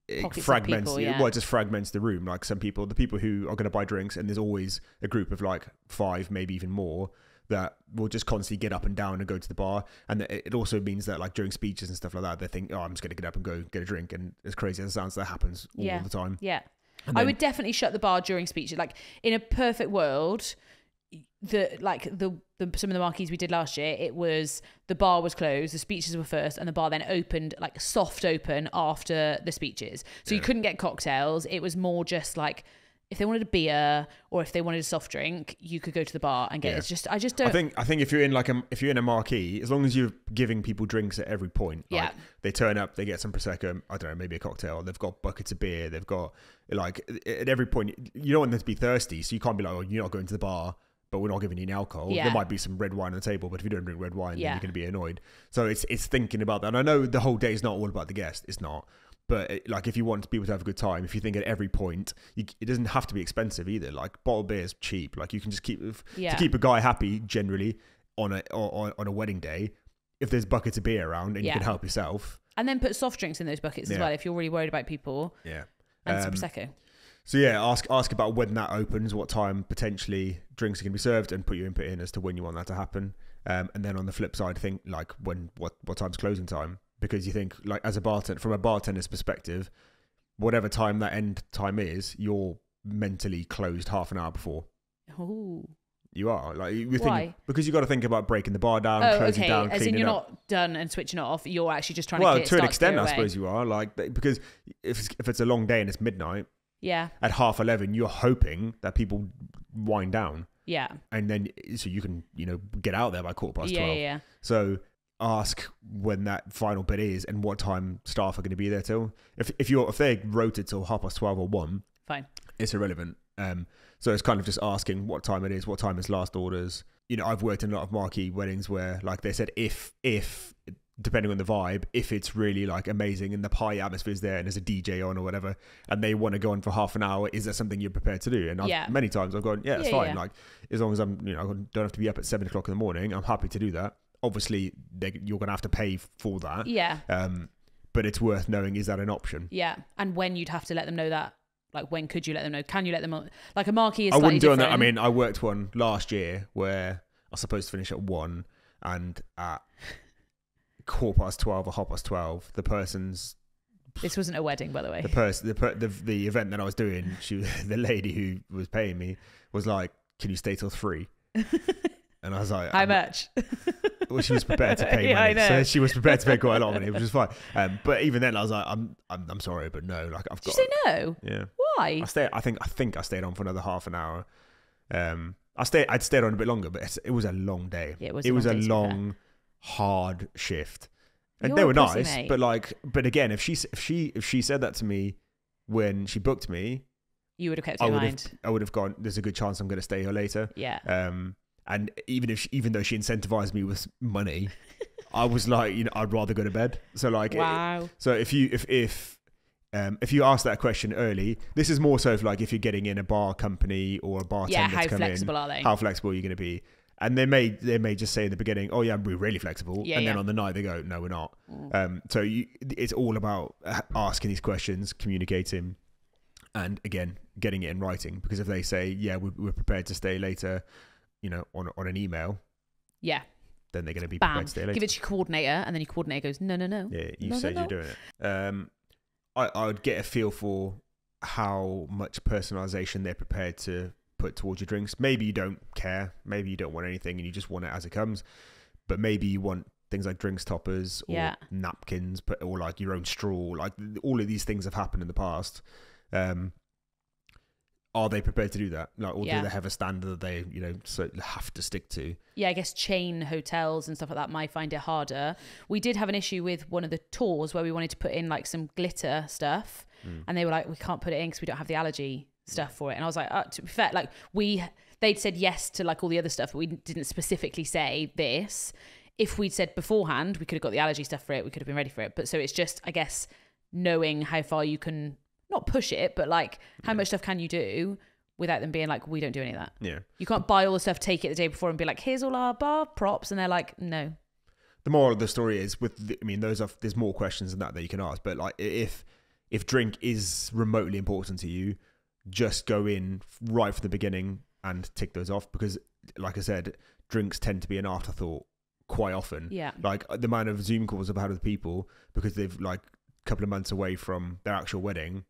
it
Pockets
fragments.
people, yeah.
Well, it just fragments the room. Like some people, the people who are going to buy drinks, and there's always a group of like five, maybe even more. That will just constantly get up and down and go to the bar, and it it also means that like during speeches and stuff like that, they think, "Oh, I'm just going to get up and go get a drink," and as crazy as it sounds, that happens all
Yeah.
the time.
Yeah.
And
I would definitely shut the bar during speeches. Like in a perfect world, the like the, the some of the marquees we did last year, it was the bar was closed, the speeches were first, and the bar then opened like soft open after the speeches. So you couldn't get cocktails. It was more just like if they wanted a beer or if they wanted a soft drink, you could go to the bar and get
Yeah.
it. It's just I just don't
I think I think if you're in like a if you're in a marquee, as long as you're giving people drinks at every point, like
Yeah.
they turn up, they get some prosecco, I don't know, maybe a cocktail. They've got buckets of beer. They've got like at every point, you don't want them to be thirsty, so you can't be like, oh, you're not going to the bar, but we're not giving you any alcohol.
Yeah.
There might be some red wine on the table, but if you don't drink red wine, then you're going to be annoyed. So it's it's thinking about that. And I know the whole day is not all about the guest. It's not. But it, like, if you want people to have a good time, if you think at every point, you, it doesn't have to be expensive either. Like, bottled beer is cheap. Like, you can just keep
Yeah.
to keep a guy happy generally on a on, on a wedding day. If there's buckets of beer around and
Yeah.
you can help yourself,
and then put soft drinks in those buckets as well if you're really worried about people
yeah.
and some
Um,
prosecco.
So yeah, ask ask about when that opens, what time potentially drinks are going to be served, and put your input in as to when you want that to happen. Um, and then on the flip side, think like when what what time's closing time because you think like as a bartender from a bartender's perspective, whatever time that end time is, you're mentally closed half an hour before.
Oh.
You are like you think
Why?
because you got to think about breaking the bar down,
Oh,
closing
okay.
down,
As in, you're
up.
not done and switching it off. You're actually just trying
well,
to get Well
to an extent, I
away.
suppose you are like because if it's, if it's a long day and it's midnight
Yeah,
at half eleven, you're hoping that people wind down,
yeah,
and then so you can you know get out there by quarter past
yeah,
twelve.
yeah, yeah.
So ask when that final bit is and what time staff are going to be there till. If if you're if they're rotated till half past twelve or one,
Fine.
it's irrelevant. Um, so it's kind of just asking what time it is, what time is last orders. You know, I've worked in a lot of marquee weddings where, like they said, if if depending on the vibe, if it's really like amazing and the party atmosphere is there and there's a DJ on or whatever, and they want to go on for half an hour, is that something you're prepared to do? And I've,
Yeah.
many times I've gone, yeah, it's
Yeah,
fine.
yeah.
Like as long as I'm, you know, I don't have to be up at seven o'clock in the morning, I'm happy to do that. Obviously, they, you're going to have to pay for that.
Yeah.
Um, but it's worth knowing is that an option?
Yeah. And when you'd have to let them know that. Like when could you let them know? Can you let them know? Like a marquee is
I wouldn't do that. I mean, I worked one last year where I was supposed to finish at one, and at quarter past twelve or half past twelve, the person's
this wasn't a wedding, by the way.
the person the, per, the the event that I was doing, she the lady who was paying me was like, "Can you stay till 3? And I was like,
How much?
Well, she was prepared to pay
Yeah,
money, so she was prepared to pay quite a lot of money, which is fine. Um, but even then, I was like, "I'm I'm, I'm sorry, but no, like I've
Did
got."
you say no?
yeah,
Why?
I stayed. I think I think I stayed on for another half an hour. Um, I stayed. I'd stayed on a bit longer, but it's, it was a long day.
Yeah, it was.
it
a
was
long
a
day, to be fair.
long, hard shift, and
You're
they were
pussy,
nice.
mate.
But like, but again, if she if she if she said that to me when she booked me,
You would have kept
I
it in
would have
mind.
I would have gone. There's a good chance I'm going to stay here later.
Yeah.
Um, and even if she, even though she incentivized me with money, I was like, you know, I'd rather go to bed. So like, it-
Wow.
so if you if if um, if you ask that question early, this is more so like if you're getting in a bar company or a bartender
Yeah.
to
How
come
flexible
in,
are they?
how flexible are you going to be? And they may they may just say in the beginning, oh yeah, we're really flexible,
Yeah,
and then on the night they go, no, we're not.
Mm.
Um, so you, it's all about uh, asking these questions, communicating, and again getting it in writing. Because if they say, yeah, we're, we're prepared to stay later, you know, on on an email,
Yeah.
then they're going to be
Bam.
prepared to stay later.
Give it to your coordinator, and then your coordinator goes, no, no, no.
Yeah, you
No, no,
said
no.
you're doing it. Um, I, I would get a feel for how much personalization they're prepared to put towards your drinks. Maybe you don't care. Maybe you don't want anything and you just want it as it comes. But maybe you want things like drinks toppers or
Yeah.
napkins, but or like your own straw. Like all of these things have happened in the past. Um, are they prepared to do that? Like, or
Yeah.
do they have a standard that they, you know, so have to stick to?
yeah, I guess chain hotels and stuff like that might find it harder. We did have an issue with one of the tours where we wanted to put in like some glitter stuff,
Mm.
and they were like, "We can't put it in because we don't have the allergy stuff for it." And I was like, uh, "To be fair, like we they'd said yes to like all the other stuff, but we didn't specifically say this. If we'd said beforehand, we could have got the allergy stuff for it. We could have been ready for it. But so it's just, I guess, knowing how far you can not push it, but like how much stuff can you do." Without them being like, we don't do any of that.
Yeah.
You can't buy all the stuff, take it the day before, and be like, "Here's all our bar props," and they're like, "No."
the moral of the story is with the, I mean those are there's more questions than that that you can ask but like if if drink is remotely important to you just go in right from the beginning and tick those off because like I said drinks tend to be an afterthought quite often.
Yeah,
like uh, the amount of zoom calls I've had with people because they've like a couple of months away from their actual wedding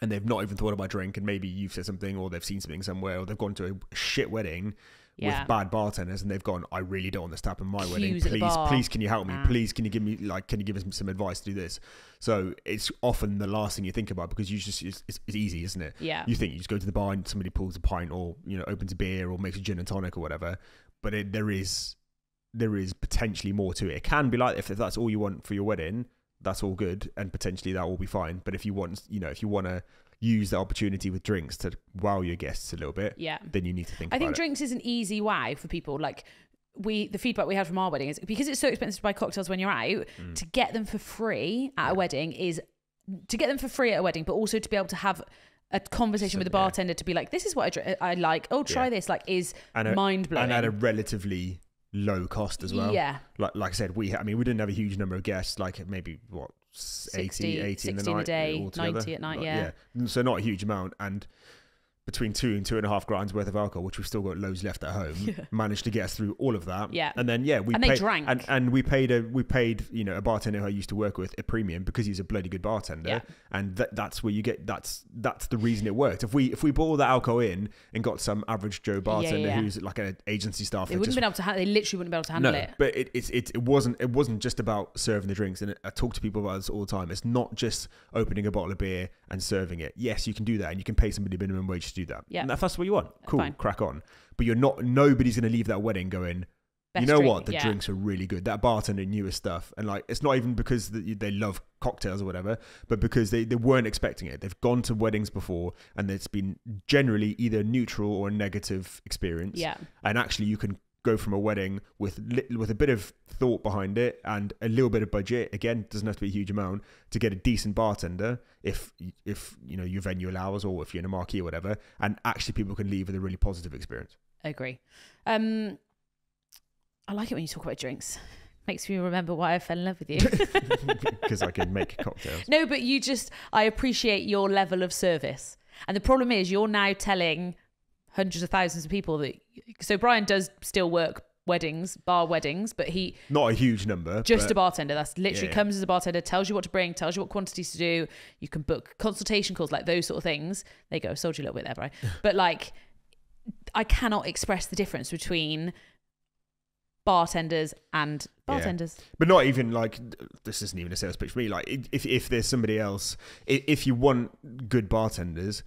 and they've not even thought about drink and maybe you've said something or they've seen something somewhere or they've gone to a shit wedding
yeah,
with bad bartenders and they've gone, I really don't want this to happen in my wedding.
At the
Please, please, can you help me?
Ah.
Please, can you give me like, can you give us some advice to do this? So it's often the last thing you think about because you just it's, it's, it's easy, isn't it?
yeah,
You think you just go to the bar and somebody pulls a pint or you know opens a beer or makes a gin and tonic or whatever, but it, there is there is potentially more to it. It can be like if that's all you want for your wedding, that's all good and potentially that will be fine. But if you want, you know, if you want to use the opportunity with drinks to wow your guests a little bit,
yeah.
then you need to think.
I think
it.
drinks is an easy way for people. Like we, the feedback we had from our wedding is because it's so expensive to buy cocktails when you're out.
Mm.
To get them for free at a wedding is to get them for free at a wedding, but also to be able to have a conversation with the
So- yeah.
bartender to be like, "This is what I, dr- I like. Oh, try
Yeah.
this." Like, is
a,
mind blowing.
and at a relatively low cost as well.
Yeah,
Like like I said, we I mean we didn't have a huge number of guests, like maybe what 80,
60,
80 in the
60 in a
night
day, 90 at night,
Like,
yeah.
So not a huge amount, and between two and two and a half grind's worth of alcohol, which we've still got loads left at home,
Yeah.
managed to get us through all of that.
Yeah.
and then yeah, we
And they
paid,
drank.
and and we paid a we paid you know a bartender who I used to work with a premium because he's a bloody good bartender,
Yeah.
and that, that's where you get that's that's the reason it worked. If we if we bought all that alcohol in and got some average Joe bartender
yeah.
who's like an agency staff,
they wouldn't
just
been able to. Ha- they literally wouldn't be able to handle
no,
it.
but it, it, it, it wasn't it wasn't just about serving the drinks. And I talk to people about this all the time. It's not just opening a bottle of beer and serving it. Yes, you can do that, and you can pay somebody minimum wage to do that.
Yeah.
and if that's what you want, cool,
Fine.
crack on. But you're not. Nobody's going to leave that wedding going.
Best
you know
drink,
what? The
yeah.
drinks are really good. That bartender knew his stuff, and like it's not even because they love cocktails or whatever, but because they, they weren't expecting it. They've gone to weddings before, and it's been generally either neutral or a negative experience.
Yeah.
and actually you can go from a wedding with with a bit of thought behind it and a little bit of budget. Again, doesn't have to be a huge amount to get a decent bartender if if you know your venue allows or if you're in a marquee or whatever, and actually people can leave with a really positive experience.
I Agree. Um, I like it when you talk about drinks. Makes me remember why I fell in love with you.
because I can make cocktails.
no, but you just, I appreciate your level of service. And the problem is, you're now telling hundreds of thousands of people that. So Brian does still work weddings, bar weddings, but he
Not a huge number.
just a bartender. That's literally
Yeah, yeah.
comes as a bartender, tells you what to bring, tells you what quantities to do. You can book consultation calls, like those sort of things. There you go. Sold you a little bit there, Brian. but like, I cannot express the difference between bartenders and
Yeah.
bartenders.
But not even like this isn't even a sales pitch for me. Like if if there's somebody else, if you want good bartenders,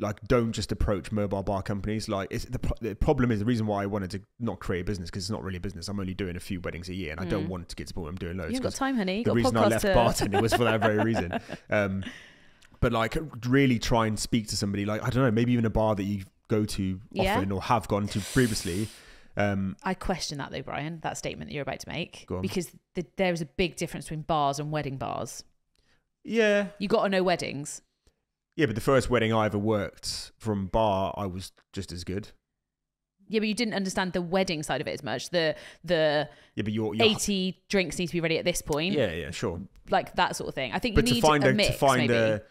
like don't just approach mobile bar companies. Like it's, the the problem is the reason why I wanted to not create a business because it's not really a business. I'm only doing a few weddings a year, and I don't want to get to the point where I'm doing loads.
You haven't got time, honey.
The reason I left
to-
bartending was for that very reason. Um, but like really try and speak to somebody like I don't know, maybe even a bar that you go to
Yeah.
often or have gone to previously. Um,
I question that though, Brian. That statement that you're about to make,
Go on.
because the, there is a big difference between bars and wedding bars.
yeah,
You got to know weddings.
Yeah. But the first wedding I ever worked from bar, I was just as good.
Yeah, but you didn't understand the wedding side of it as much. The the
Yeah, but you're, you're
80 drinks need to be ready at this point.
Yeah, yeah, sure.
Like that sort of thing. I think
But
you
to
need
find
a,
a,
mix,
to find
maybe.
a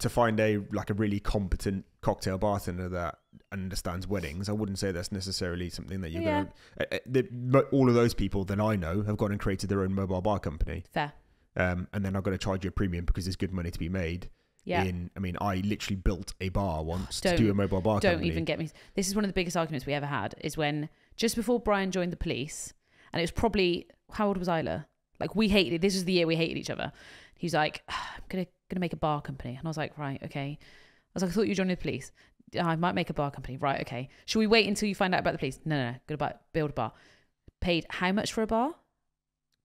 to find a like a really competent cocktail bartender that understands weddings, I wouldn't say that's necessarily something that you're
Yeah.
going to. Uh, the, all of those people that I know have gone and created their own mobile bar company,
Fair.
um, and then I've going to charge you a premium because there's good money to be made.
Yeah.
In, I mean, I literally built a bar once to
Don't-
do a mobile bar
Don't
company.
even get me. This is one of the biggest arguments we ever had. Is when just before Brian joined the police, and it was probably how old was Isla? Like we hated. This was the year we hated each other. He was like, "Ah, "I'm gonna gonna make a bar company," and I was like, "Right, okay." I was like, "I thought you were joining the police." I might make a bar company. Right, okay. Should we wait until you find out about the police? No, no, no. Gonna buy, build a bar. Paid how much for a bar?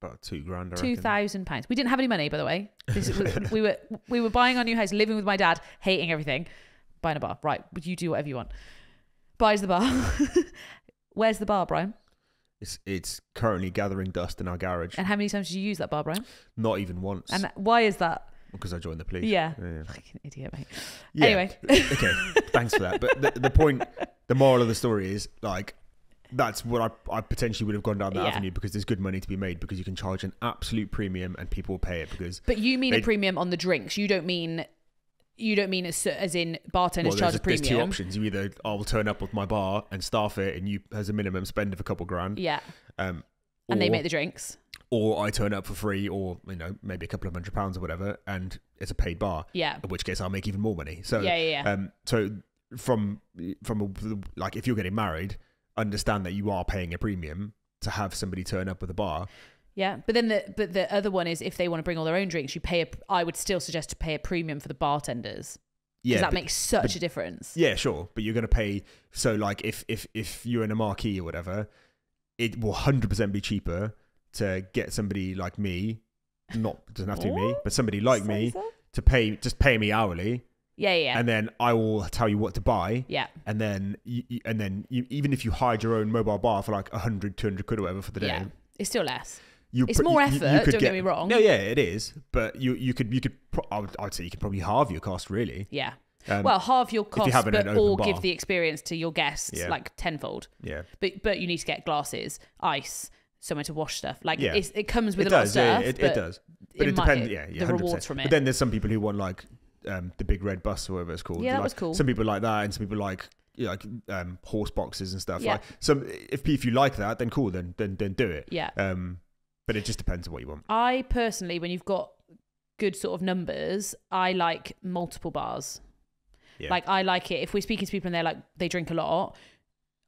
About two grand. I
Two thousand pounds. We didn't have any money, by the way. This is, we were we were buying our new house, living with my dad, hating everything, buying a bar. Right, Would you do whatever you want. Buys the bar. Where's the bar, Brian?
It's it's currently gathering dust in our garage.
And how many times did you use that bar, Brian?
Not even once.
And why is that?
because I joined the police.
Yeah.
yeah.
Fucking idiot, mate.
Yeah.
Anyway.
okay. Thanks for that. But the, the point, the moral of the story is like, that's what I, I potentially would have gone down that
Yeah.
avenue because there's good money to be made because you can charge an absolute premium and people will pay it because
But you mean a premium on the drinks. You don't mean you don't mean as, as in bartenders
well,
charge
there's,
a
there's
premium.
two options. You either I'll turn up with my bar and staff it and you as a minimum spend of a couple grand,
Yeah.
um,
And they make the drinks.
or I turn up for free or you know maybe a couple of hundred pounds or whatever and it's a paid bar.
Yeah.
In which case I'll make even more money. So
Yeah, yeah, yeah.
Um, so from from a, like if you're getting married, understand that you are paying a premium to have somebody turn up with a bar.
Yeah, but then the but the other one is if they want to bring all their own drinks, you pay a. I would still suggest to pay a premium for the bartenders
Yeah,
that
but-
makes such
but-
a difference.
yeah, sure, but you're going to pay. So like if if if you're in a marquee or whatever, it will hundred percent be cheaper to get somebody like me. Not doesn't have to be me, but somebody like me to pay just pay me hourly,
Yeah, yeah, yeah.
and then I will tell you what to buy.
yeah.
and then you, you- and then you, even if you hired your own mobile bar for like 100 200 quid or whatever for the day
Yeah. It's still less.
you
It's
pr-
more
you- you- you
effort, don't get me wrong.
no yeah it is but you you could you could pro- I, would, I would say you could probably halve your cost really
Yeah.
um,
well, halve your cost,
having
but or
bar.
give the experience to your guests
Yeah.
like tenfold.
yeah
But but you need to get glasses, ice, somewhere to wash stuff. Like
Yeah.
it comes with
it
a lot
does
of stuff.
yeah, it, it does but
it
it
might-
depends yeah, yeah
the
100%.
rewards from it.
but then there's some people who want like um, the big red bus or whatever it's called
Yeah,
like,
was cool.
some people like that and some people like you know, like um, horse boxes and stuff
Yeah.
like some if if you like that then cool then then then do it
yeah.
um but it just depends on what you want
I personally, when you've got good sort of numbers, I like multiple bars.
Yeah.
Like I like it if we're speaking to people and they're like they drink a lot.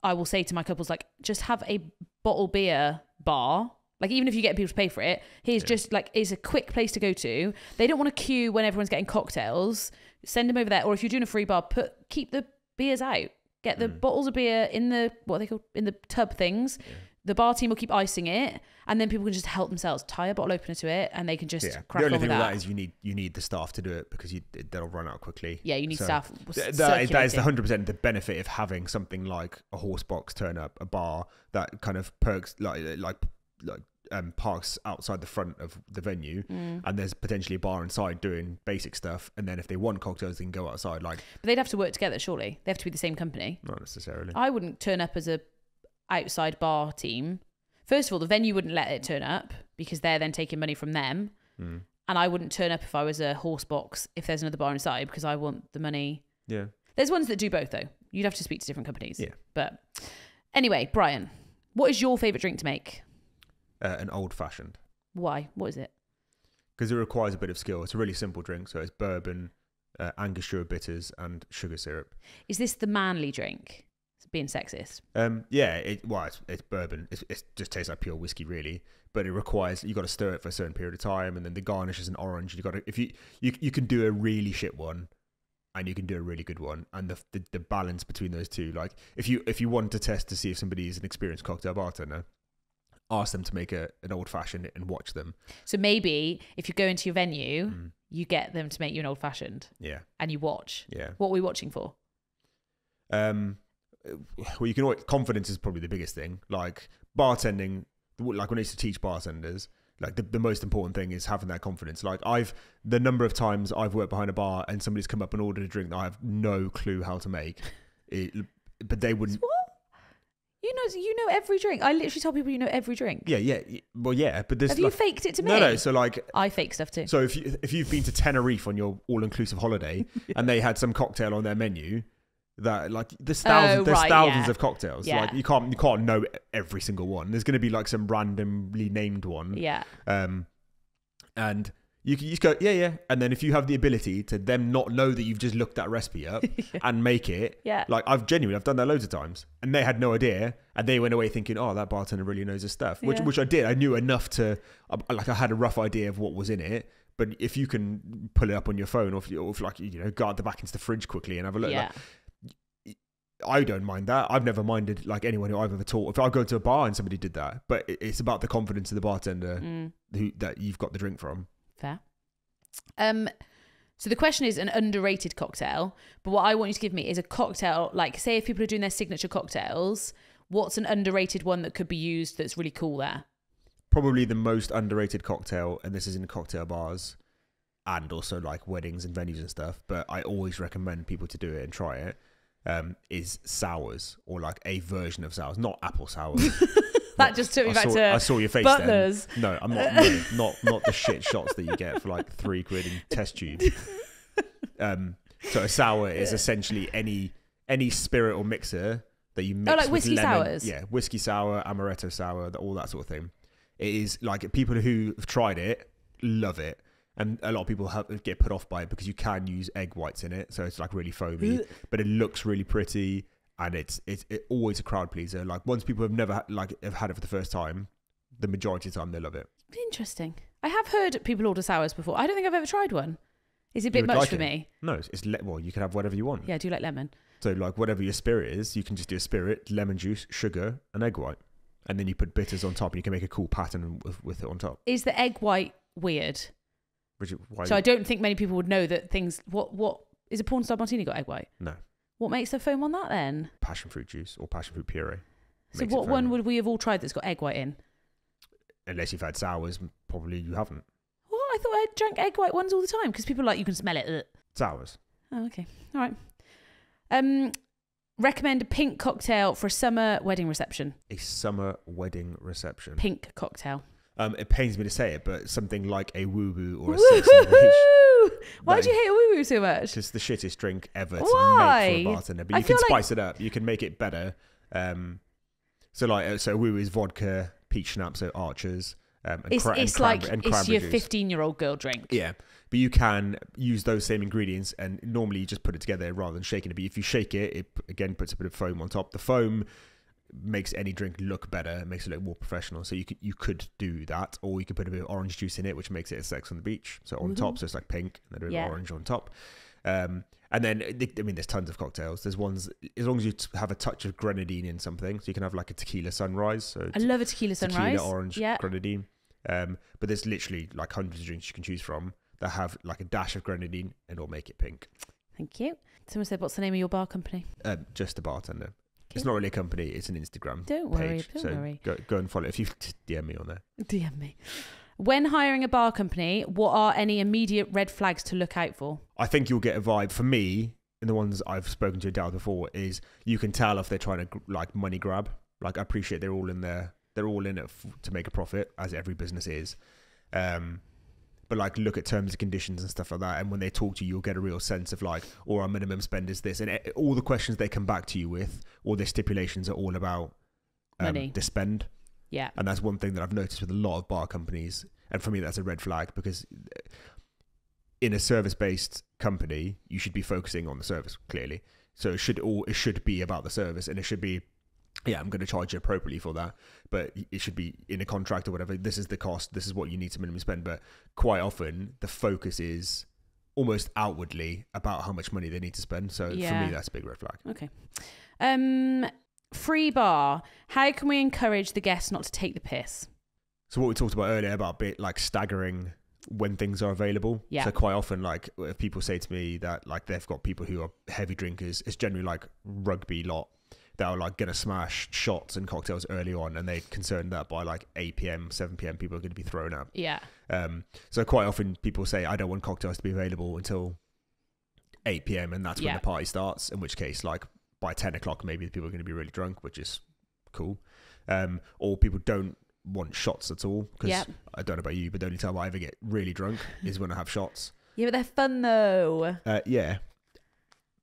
I will say to my couples like just have a bottle beer bar. Like even if you get people to pay for it, here's
Yeah.
just like is a quick place to go to. They don't want to queue when everyone's getting cocktails. Send them over there, or if you're doing a free bar, put keep the beers out. Get the
Mm.
bottles of beer in the what are they call in the tub things. the bar team will keep icing it, and then people can just help themselves tie a bottle opener to it, and they can just
Yeah.
crack
The only
on
thing
with that.
that is you need you need the staff to do it because you they'll run out quickly.
yeah, you need
So,
staff.
Th- that is, that is the hundred percent the benefit of having something like a horse box turn up, a bar that kind of perks like like like um, parks outside the front of the venue,
Mm.
and there's potentially a bar inside doing basic stuff, and then if they want cocktails, they can go outside. Like
But they'd have to work together, surely. They have to be the same company.
not necessarily.
I wouldn't turn up as a outside bar team. First of all, the venue wouldn't let it turn up because they're then taking money from them.
Mm.
And I wouldn't turn up if I was a horse box if there's another bar inside because I want the money.
Yeah.
There's ones that do both though. You'd have to speak to different companies.
Yeah.
But anyway, Brian, what is your favorite drink to make?
Uh, an old fashioned
Why? What is it?
because it requires a bit of skill. It's a really simple drink, so it's bourbon, uh, Angostura bitters, and sugar syrup.
Is this the manly drink? Being sexist.
Um, yeah, it, well, it's, it's bourbon. It's, it just tastes like pure whiskey, really. But it requires you got to stir it for a certain period of time, and then the garnish is an orange. You got to if you you you can do a really shit one, and you can do a really good one, and the, the the balance between those two. Like if you if you want to test to see if somebody is an experienced cocktail bartender, ask them to make a an old fashioned and watch them.
So maybe if you go into your venue,
Mm.
you get them to make you an old fashioned
Yeah,
and you watch.
yeah.
What are we watching for?
Um, well, you can always, confidence is probably the biggest thing. Like bartending, like when I used to teach bartenders, like the, the most important thing is having that confidence. Like I've the number of times I've worked behind a bar and somebody's come up and ordered a drink that I have no clue how to make, it, but they wouldn't.
What? You know, you know every drink. I literally tell people you know every drink.
Yeah, yeah. y- Well, yeah, but this
Have you
like,
faked it to me?
no, no. So like,
I fake stuff too.
so if you if you've been to Tenerife on your all inclusive holiday and they had some cocktail on their menu. That like there's thousands,
Oh,
there's
right,
thousands
yeah.
of cocktails.
Yeah.
Like you can't you can't know every single one. There's going to be like some randomly named one.
yeah.
Um, and you can just go yeah yeah, and then if you have the ability to them not know that you've just looked that recipe up and make it.
Yeah.
Like I've genuinely I've done that loads of times, and they had no idea, and they went away thinking, oh, that bartender really knows his stuff, which
Yeah.
which I did. I knew enough to uh, like I had a rough idea of what was in it. But if you can pull it up on your phone, or if, or if like you know, guard the back into the fridge quickly and have a look,
yeah.
like, I don't mind that. I've never minded like anyone who I've ever taught. If I go to a bar and somebody did that, but it's about the confidence of the bartender
Mm,
who that you've got the drink from.
Fair. Um. So the question is an underrated cocktail, but what I want you to give me is a cocktail. Like, say if people are doing their signature cocktails, what's an underrated one that could be used that's really cool there?
Probably the most underrated cocktail, and this is in cocktail bars and also like weddings and venues and stuff. But I always recommend people to do it and try it. Um, is sours or like a version of sours, not apple sours.
That just took me
I
back
saw,
to
I saw your face
Butlers.
then. No, I'm not. No, not not the shit shots that you get for like three quid in test tube. Um, so a sour is essentially any any spirit or mixer that you mix
Oh, like whiskey
lemon.
sours?
Yeah, whiskey sour, amaretto sour, all that sort of thing. It is like people who have tried it love it, and a lot of people have, get put off by it because you can use egg whites in it, so it's like really foamy, but it looks really pretty, and it's it's it always a crowd pleaser. Like once people have never had, like have had it for the first time, the majority of the time they love it.
Interesting. I have heard people order sours before. I don't think I've ever tried one. Is it a bit much
like
for
it.
me?
No, it's, it's le- well, you can have whatever you want.
Yeah, I do like lemon.
So like whatever your spirit is, you can just do a spirit, lemon juice, sugar, and egg white, and then you put bitters on top, and you can make a cool pattern with, with it on top.
Is the egg white weird?
Which
So I don't think many people would know that things. What what is a porn star martini got egg white?
no
What makes the foam on that then?
passion fruit juice or passion fruit puree.
So what one would we have all tried that's got egg white in?
Unless you've had sours, probably you haven't.
Well, I thought I drank egg white ones all the time because people are like you can smell it. Ugh.
Sours.
Oh, okay. All right. Um, recommend a pink cocktail for a summer wedding reception.
A summer wedding reception.
Pink cocktail.
Um, it pains me to say it, but something like a woo woo or a sex on the beach.
Why do you hate woo woo so much?
It's just the shittest drink ever to
Why?
make for a bartender. But
I
you can
feel like-
spice it up. You can make it better. Um, so like, uh, so woo is vodka, peach schnapps, so archers, um, and,
It's,
cra- and
it's like
and
it's
cranberry
your
juice.
15 year old girl drink.
Yeah, but you can use those same ingredients and normally you just put it together rather than shaking it. But if you shake it, it p- again puts a bit of foam on top. The foam makes any drink look better, it makes it look more professional. So you could you could do that, or you could put a bit of orange juice in it, which makes it a sex on the beach. So on top, so it's like pink and then a bit
Yeah.
of orange on top. Um, and then I mean, there's tons of cocktails. There's ones as long as you t- have a touch of grenadine in something, so you can have like a tequila sunrise. So
I love a tequila sunrise.
tequila, orange,
Yeah.
grenadine. Um, but there's literally like hundreds of drinks you can choose from that have like a dash of grenadine and it'll make it pink.
Thank you. Someone said, "What's the name of your bar company?"
Um, just a bartender. It's not really a company. It's an Instagram
Don't worry.
page.
Don't
so
worry.
go go and follow. If you DM me on there.
DM me. When hiring a bar company, what are any immediate red flags to look out for?
I think you'll get a vibe. For me, and the ones I've spoken to Dal before, is you can tell if they're trying to like money grab. Like I appreciate they're all in there. They're all in it f- to make a profit, as every business is. Um, but like look at terms and conditions and stuff like that. And when they talk to you, you'll get a real sense of like, or our minimum spend is this, and eh, all the questions they come back to you with, all their stipulations are all about um,
Money.
the spend.
Yeah.
And that's one thing that I've noticed with a lot of bar companies. And for me, that's a red flag because in a service based company, you should be focusing on the service clearly. So it should all it should be about the service, and it should be, yeah, I'm going to charge you appropriately for that, but it should be in a contract or whatever. This is the cost. This is what you need to minimum spend. But quite often, the focus is almost outwardly about how much money they need to spend. So for me, that's a big red flag.
Okay. Um, free bar. How can we encourage the guests not to take the piss?
So what we talked about earlier about a bit like staggering when things are available.
Yeah.
So quite often, like if people say to me that like they've got people who are heavy drinkers, it's generally like rugby lot that are like gonna smash shots and cocktails early on, and they're concerned that by like 8 p.m., 7 p.m. people are going to be thrown up.
Yeah.
Um, so quite often people say I don't want cocktails to be available until 8 p.m. and that's when the party starts. In which case, like by 10 o'clock, maybe the people are going to be really drunk, which is cool. Um, or people don't want shots at all because
Yeah.
I don't know about you, but the only time I ever get really drunk is when I have shots.
Yeah, but they're fun though.
Uh, yeah,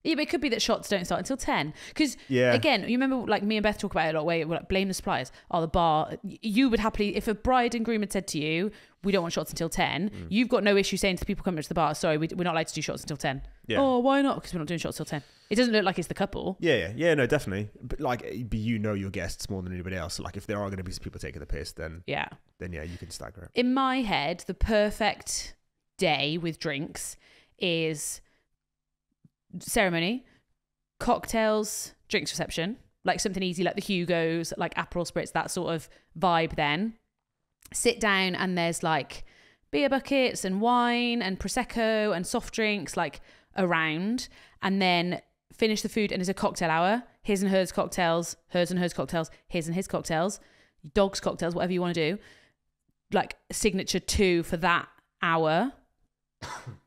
Yeah, but it could be that shots don't start until 10. Because,
yeah,
again, you remember like me and Beth talk about it a lot where we're like, blame the suppliers. Oh, the bar. You would happily, if a bride and groom had said to you, we don't want shots until 10,
Mm.
you've got no issue saying to the people coming to the bar, sorry, we, we're not allowed to do shots until 10.
yeah.
Oh, why not? Because we're not doing shots till 10. It doesn't look like it's the couple.
Yeah, yeah, yeah, no, definitely. But like, but you know your guests more than anybody else. Like, if there are going to be people taking the piss, then
Yeah.
then yeah, you can stagger it.
in my head, the perfect day with drinks is ceremony, cocktails, drinks reception, like something easy like the Hugos, like Aperol Spritz, that sort of vibe. Then sit down and there's like beer buckets and wine and prosecco and soft drinks like around, and then finish the food and there's a cocktail hour. His and hers cocktails, hers and hers cocktails, his and his cocktails, dogs cocktails, whatever you want to do like signature two for that hour.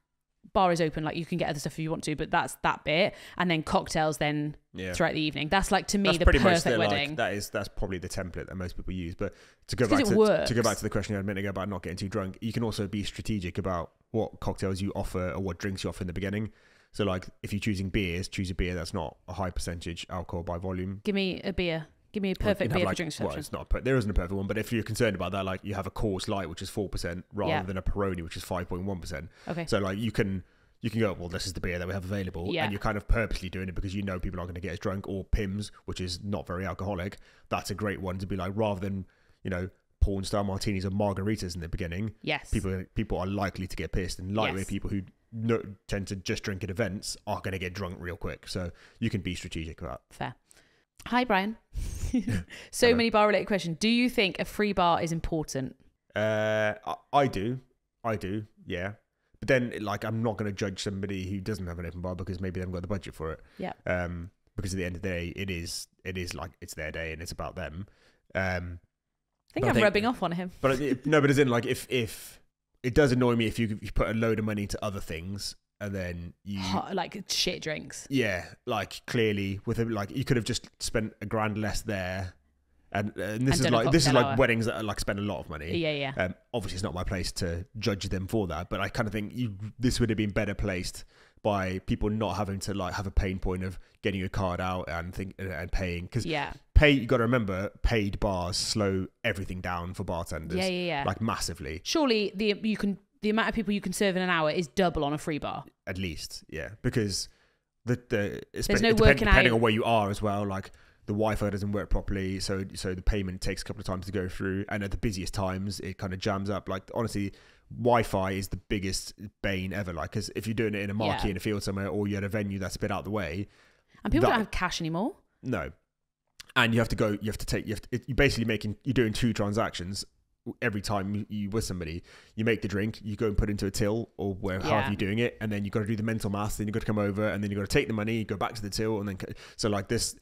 Bar is open, like you can get other stuff if you want to, but that's that bit, and then cocktails then
Yeah,
throughout the evening. That's like to me
that's
the
pretty much
perfect
the,
wedding.
like that is that's probably the template that most people use. But to go back to,
works.
to go back to the question you had a minute ago about not getting too drunk, you can also be strategic about what cocktails you offer or what drinks you offer in the beginning. So like if you're choosing beers, choose a beer that's not a high percentage alcohol by volume.
Give me a beer. Give me a perfect beer
like,
for drinks
Well, it's not per- there isn't a perfect one, but if you're concerned about that, like you have a Coors Light which is four percent rather
Yeah.
than a Peroni which is five point one percent.
okay.
So like you can you can go, well, this is the beer that we have available,
Yeah.
and you're kind of purposely doing it because you know people aren't going to get as drunk. Or Pimm's, which is not very alcoholic, that's a great one to be like rather than you know porn star martinis or margaritas in the beginning.
yes.
People people are likely to get pissed, and lightweight
Yes.
people who no, tend to just drink at events are going to get drunk real quick. So you can be strategic about.
Fair. Hi, Brian. so
Hello.
many bar related questions. Do you think a free bar is important?
Uh, I, I do, I do, yeah. But then, like, I'm not going to judge somebody who doesn't have an open bar because maybe they haven't got the budget for it.
Yeah.
Um, because at the end of the day, it is it is like it's their day and it's about them. Um,
I think
But I
I'm
think-
rubbing off on him.
but it, no, but as in like if if it does annoy me if you, you put a load of money into other things and then you
Hot, like shit drinks.
yeah like clearly with a, like you could have just spent a grand less there. And, and this
And
is like this is like
hour.
weddings that are, like spend a lot of money.
Yeah, yeah.
Um, obviously, it's not my place to judge them for that, but I kind of think you, this would have been better placed by people not having to like have a pain point of getting your card out and think and paying because
Yeah.
pay you got to remember paid bars slow everything down for bartenders
Yeah, yeah, yeah.
like massively
Surely the you can the amount of people you can serve in an hour is double on a free bar.
at least yeah because the the there's
no
especially,
working
depending
out-
on where you are as well like the Wi-Fi doesn't work properly, so so the payment takes a couple of times to go through, and at the busiest times it kind of jams up. Like honestly, Wi-Fi is the biggest bane ever. Like, because if you're doing it in a marquee
Yeah.
in a field somewhere, or you're at a venue that's a bit out of the way,
And people
That-
don't have cash anymore.
no, and you have to go. You have to take. You have to. It, you're basically making. You're doing two transactions every time you, with somebody. You make the drink. You go and put it into a till or where
Yeah.
however you're doing it, and then you've got to do the mental math. Then you've got to come over, and then you've got to take the money. Go back to the till, and then so like this.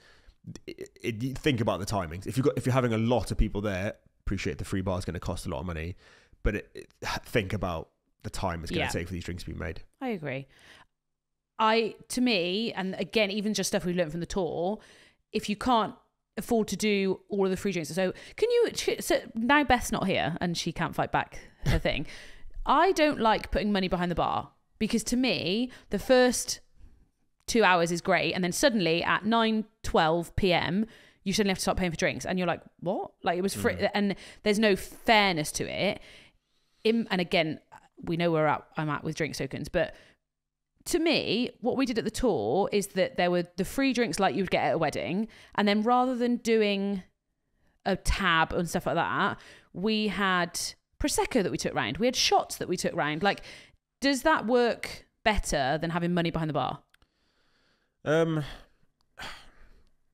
It, it, you think about the timings. If you got if you're having a lot of people there, appreciate the free bar is going to cost a lot of money, but it, think about the time it's going to
Yeah.
take for these drinks to be made.
I agree. I to me, and again, even just stuff we've learned from the tour, if you can't afford to do all of the free drinks, so can you? So now Beth's not here and she can't fight back her thing. I don't like putting money behind the bar because to me, the first two hours is great, and then suddenly at 9, 12 p.m. You suddenly have to start paying for drinks, and you're like, "What?" Like it was free, mm. and there's no fairness to it. In, and again, we know where I'm at with drink tokens, but to me, what we did at the tour is that there were the free drinks like you would get at a wedding, and then rather than doing a tab and stuff like that, we had prosecco that we took round. We had shots that we took round. Like, does that work better than having money behind the bar?
Um,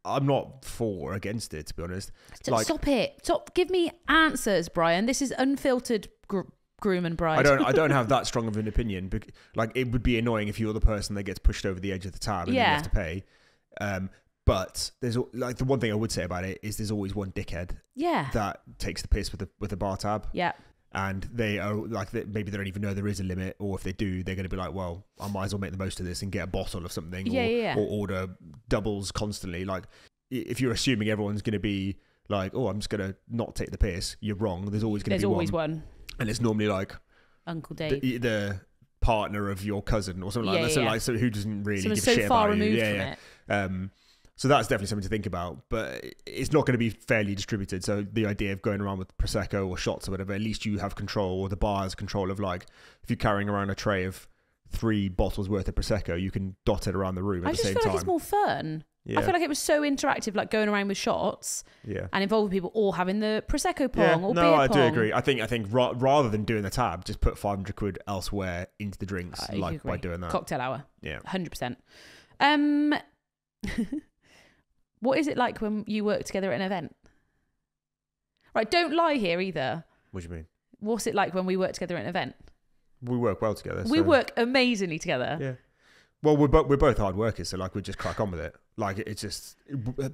I'm not for or against it to be honest.
Stop,
Like-
stop it! Stop! Give me answers, Brian. This is unfiltered gr- groom and bride.
I don't. I don't have that strong of an opinion. Like it would be annoying if you're the person that gets pushed over the edge of the tab and then you
Yeah.
have to pay. Um, but there's like the one thing I would say about it is there's always one dickhead
yeah.
that takes the piss with the with the bar tab,
yeah.
and they are like they, maybe they don't even know there is a limit, or if they do, they're going to be like, well, I might as well make the most of this and get a bottle of something,
Yeah,
or,
yeah, yeah.
or order doubles constantly. Like if you're assuming everyone's going to be like, oh, I'm just going to not take the piss, you're wrong. There's always going to
There's
be
always
one,
one.
And it's normally like
Uncle Dave.
the, the partner of your cousin or something
Yeah,
like that. So
yeah.
like, so who doesn't really
Someone
give
so
a shit
far
about you? Yeah, yeah. Um, so that's definitely something to think about, but it's not going to be fairly distributed. So the idea of going around with prosecco or shots or whatever, at least you have control, or the bar has control of like if you're carrying around a tray of three bottles worth of prosecco, you can dot it around the room at
I
the
just
same
feel
time.
like it's more fun.
Yeah,
I feel like it was so interactive, like going around with shots
yeah.
and involving people all having the prosecco pong
Yeah,
or
no,
beer
I
pong.
do agree. I think I think ra- rather than doing the tab, just put five hundred quid elsewhere into the drinks,
I
like by doing that.
Cocktail hour,
yeah,
hundred percent. Um, what is it like when you work together at an event? Right, don't lie here either.
what do you mean?
What's it like when we work together at an event?
We work well together.
We
so-
work amazingly together.
Yeah. Well, we're both we're both hard workers, so like we just crack on with it. Like it's just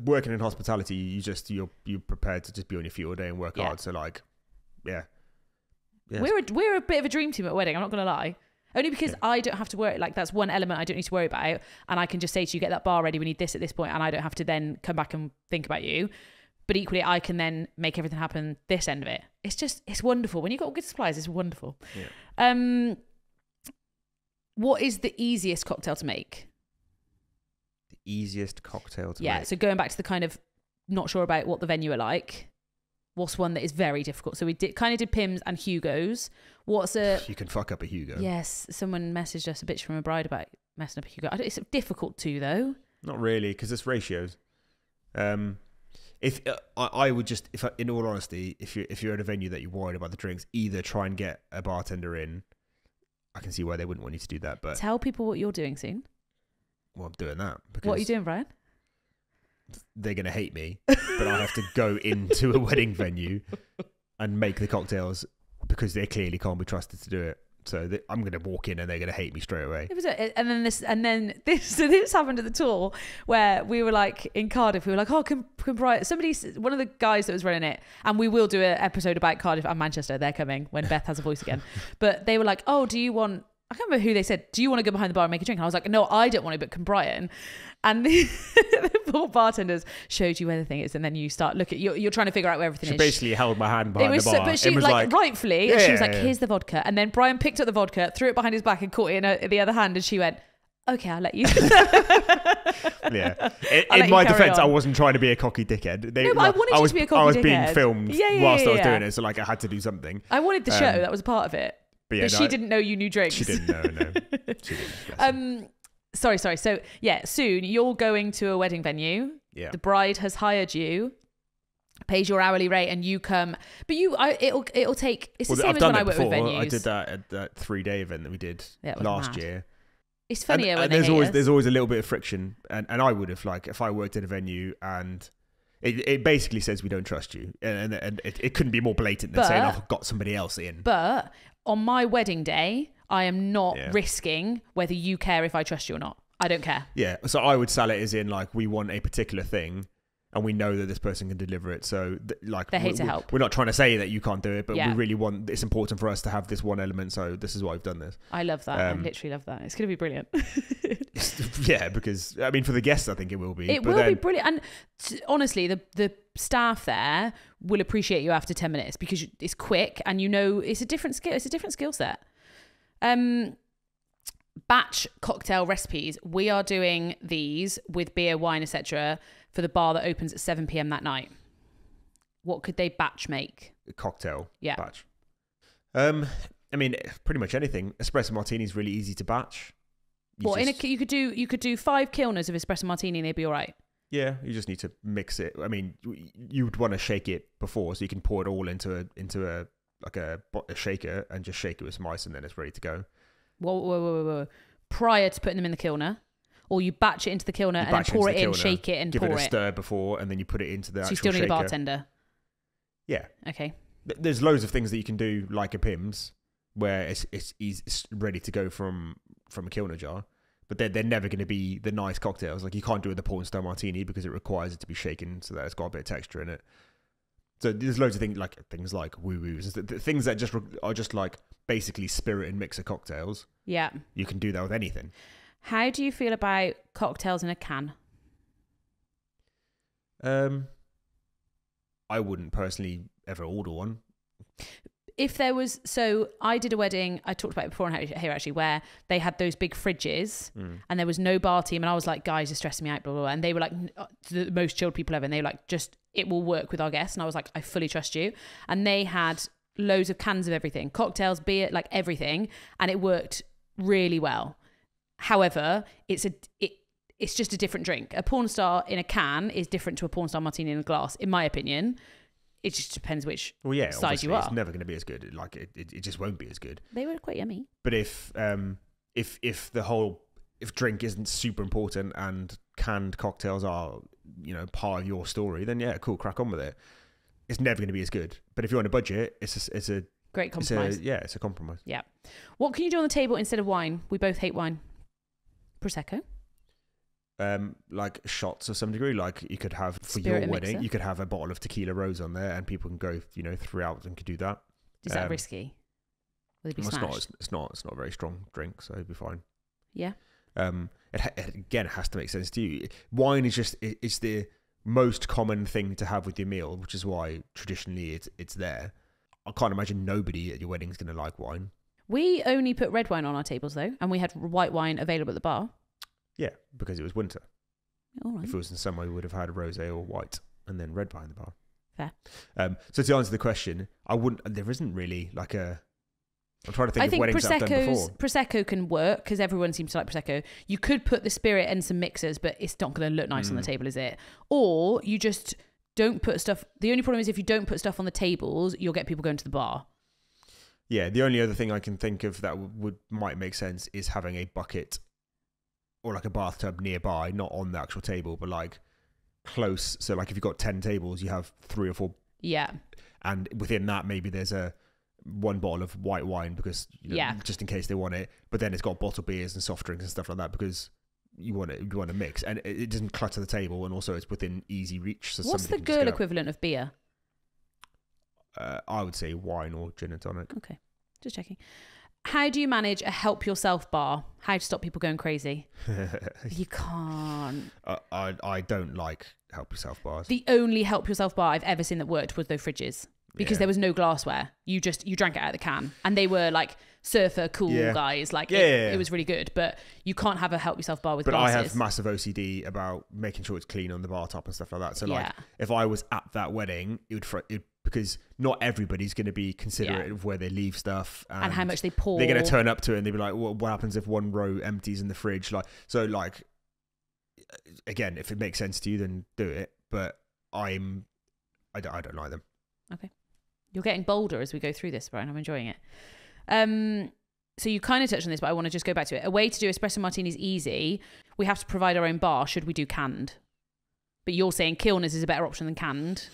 working in hospitality. You just you're you're prepared to just be on your feet all day and work
Yeah.
hard. So like, yeah, yeah.
We're a, we're a bit of a dream team at a wedding. I'm not gonna lie. Only because
Yeah.
I don't have to worry. Like that's one element I don't need to worry about, and I can just say to you, get that bar ready. We need this at this point, and I don't have to then come back and think about you. But equally, I can then make everything happen this end of it. It's just it's wonderful when you have got good supplies. It's wonderful.
Yeah.
Um, what is the easiest cocktail to make?
the easiest cocktail to
yeah.
make. Yeah.
So going back to the kind of not sure about what the venue are like. What's one that is very difficult? So we did kind of did Pimm's and Hugo's. What's a
you can fuck up a Hugo.
Yes, someone messaged us a bitch from a bride about messing up a Hugo. It's difficult to though.
Not really, because it's ratios. Um, if uh, I, I would just, if I, in all honesty, if you if you're at a venue that you're worried about the drinks, either try and get a bartender in. I can see why they wouldn't want you to do that, but
Tell people what you're doing soon.
well, I'm doing that because
What are you doing, Brian?
they're going to hate me, but I have to go into a wedding venue and make the cocktails because they clearly can't be trusted to do it. So I'm going to walk in and they're going to hate me straight away.
It was, a, and then this, and then this. So this happened at the tour where we were like in Cardiff. We were like, oh, can, can Brian? Somebody, one of the guys that was running it, and we will do an episode about Cardiff and Manchester. They're coming when Beth has a voice again. But they were like, oh, do you want? I can't remember who they said. Do you want to go behind the bar and make a drink? And I was like, no, I don't want to, but can Brian? And the, the poor bartenders showed you where the thing is, and then you start looking. You're, you're trying to figure out where everything
She
is.
She basically held my hand
It
behind
was
the
so,
bar
but she
was
like,
like,
rightfully, and she was like,
yeah.
"Here's the vodka," and then Brian picked up the vodka, threw it behind his back, and caught it in, a, in the other hand, and she went, "Okay, I'll let you."
yeah. In, in my defense, I wasn't trying to be a cocky dickhead. They,
No, but I
like,
wanted you to
was,
be a cocky
I was being filmed
Yeah, yeah,
whilst
yeah,
I was
yeah.
doing it, so like I had to do something.
I wanted the show;
Um,
that was a part of it.
But yeah,
but
no,
she
I-
didn't know you knew drinks.
She didn't know. No, she didn't.
Um, sorry, sorry. So yeah, soon you're going to a wedding venue.
Yeah.
The bride has hired you, pays your hourly rate, and you come. But you, I, it'll it'll take. It's the
Well,
same
I've
as when I work
before.
with venues.
I did that at that three day event that we did last
mad.
year.
It's
And-
funnier
and,
when they
there's always
us.
there's always a little bit of friction, and, and I would have like if I worked at a venue and it, it basically says we don't trust you, and, and, and it, it couldn't be more blatant than saying I've got somebody else in.
But on my wedding day, I am not
Yeah.
risking whether you care if I trust you or not. I don't care.
Yeah, so I would sell it as in like we want a particular thing, and we know that this person can deliver it. So th- like
They're here
we-
to
we-
help.
We're not trying to say that you can't do it, but
Yeah.
we really want. It's important for us to have this one element. So this is why we've done this.
I love that. I
Um,
literally love that. It's going to be brilliant.
yeah, because I mean for the guests, I think it will be.
it will be brilliant. And t- honestly, the the staff there will appreciate you after ten minutes because you- it's quick and you know it's a different skill. It's a different skill set. Um, batch cocktail recipes. We are doing these with beer, wine, etc. for the bar that opens at seven pm that night. What could they batch make?
A cocktail
Yeah.
batch. Um, I mean, pretty much anything. Espresso martini is really easy to batch. You
Well, in a, you could do you could do five kilners of espresso martini and they'd be all right.
yeah, you just need to mix it. I mean, you- would want to shake it before, so you can pour it all into a into a like a, a shaker and just shake it with some ice, and then it's ready to go.
Whoa, whoa, whoa, whoa, whoa. Prior to putting them in the kilner, or you batch it into the kilner and then pour it
the
in,
kilner,
shake it, and
Give
pour
it a
it.
stir before, and then you put it into the
So you still need
shaker.
a bartender.
Yeah,
Okay.
There's loads of things that you can do like a Pimm's, where it's it's, it's ready to go from from a kilner jar. But they're, they're never going to be the nice cocktails. Like you can't do it with the porn star martini because it requires it to be shaken so that it's got a bit of texture in it. So there's loads of things like things like woo woos, things that just re- are just like basically spirit and mixer cocktails.
Yeah.
You can do that with anything.
How do you feel about cocktails in a can?
Um, I wouldn't personally ever order one.
If there was, so I did a wedding. I talked about it before on here actually, where they had those big fridges,
Mm.
and there was no bar team, and I was like, guys, you're stressing me out, blah blah. blah. And they were like, uh, the most chilled people ever, and they were like, just it will work with our guests. And I was like, I fully trust you. And they had loads of cans of everything, cocktails, beer, like everything, and it worked really well. However, it's a it. It's just a different drink. A porn star in a can is different to a porn star martini in a glass, in my opinion. It just depends which
Well, yeah,
size
obviously
you
it's never going to be as good. Like it, it, it just won't be as good.
They were quite yummy.
But if um if if the whole if drink isn't super important and canned cocktails are you know part of your story, then yeah, cool, crack on with it. It's never going to be as good. But if you're on a budget, it's a, it's a
Great
it's
compromise.
a yeah, it's a compromise.
Yeah. What can you do on the table instead of wine? We both hate wine. Prosecco.
Um, like shots of some degree. Like you could have for
Spirit
your wedding,
mixer.
you could have a bottle of tequila rose on there, and people can go you know throughout and could do that.
Is that
Um,
risky? Will they be
Well, it's not. It's, it's not. It's not a very strong drink, so it'd be fine.
Yeah.
Um, it, it again it has to make sense to you. Wine is just it, it's the most common thing to have with your meal, which is why traditionally it's it's there. I can't imagine nobody at your wedding is going to like wine.
We only put red wine on our tables though, and we had white wine available at the bar.
Yeah, because it was winter.
All right.
If it was in summer, we would have had rosé or white, and then red behind the bar.
Fair.
Um, so to answer the question, I wouldn't. There isn't really like a. I'm trying to think
I
of
think
weddings I've done before.
prosecco can work because everyone seems to like prosecco. You could put the spirit and some mixers, but it's not going to look nice on the
Mm.
table, is it? Or you just don't put stuff. The only problem is if you don't put stuff on the tables, you'll get people going to the bar.
Yeah, the only other thing I can think of that w- would might make sense is having a bucket or like a bathtub nearby, not on the actual table, but like close. So like if you've got ten tables, you have three or four,
Yeah.
and within that maybe there's a one bottle of white wine because you know,
Yeah.
just in case they want it. But then it's got bottled beers and soft drinks and stuff like that because you want it. You want to mix, and it, doesn't clutter the table, and also it's within easy reach. So
What's the
somebody can just
girl equivalent of beer?
Uh, I would say wine or gin and tonic.
Okay, just checking. How do you manage a help yourself bar? How to stop people going crazy? You can't.
I, I I don't like help yourself bars.
The only help yourself bar I've ever seen that worked was those fridges because
Yeah.
there was no glassware. You just you drank it out of the can, and they were like surfer cool
Yeah.
guys. Like
Yeah,
it, it was really good, but you can't have a help yourself bar with
But I have massive OCD about making sure it's clean on the bar top and stuff like that. So like, if I was at that wedding, it would, fr- it, because not everybody's going to be considerate
Yeah.
of where they leave stuff
and how much they pour.
they're going to turn up to it and they'll be like, what, what happens if one row empties in the fridge? Like, so like, again, if it makes sense to you, then do it. But I'm, I don't, I don't like them.
Okay, you're getting bolder as we go through this, Brian. I'm enjoying it. Um, so you kind of touched on this, but I want to just go back to it. A way to do espresso martinis easy. We have to provide our own bar. Should we do canned? But you're saying Kilners is a better option than canned,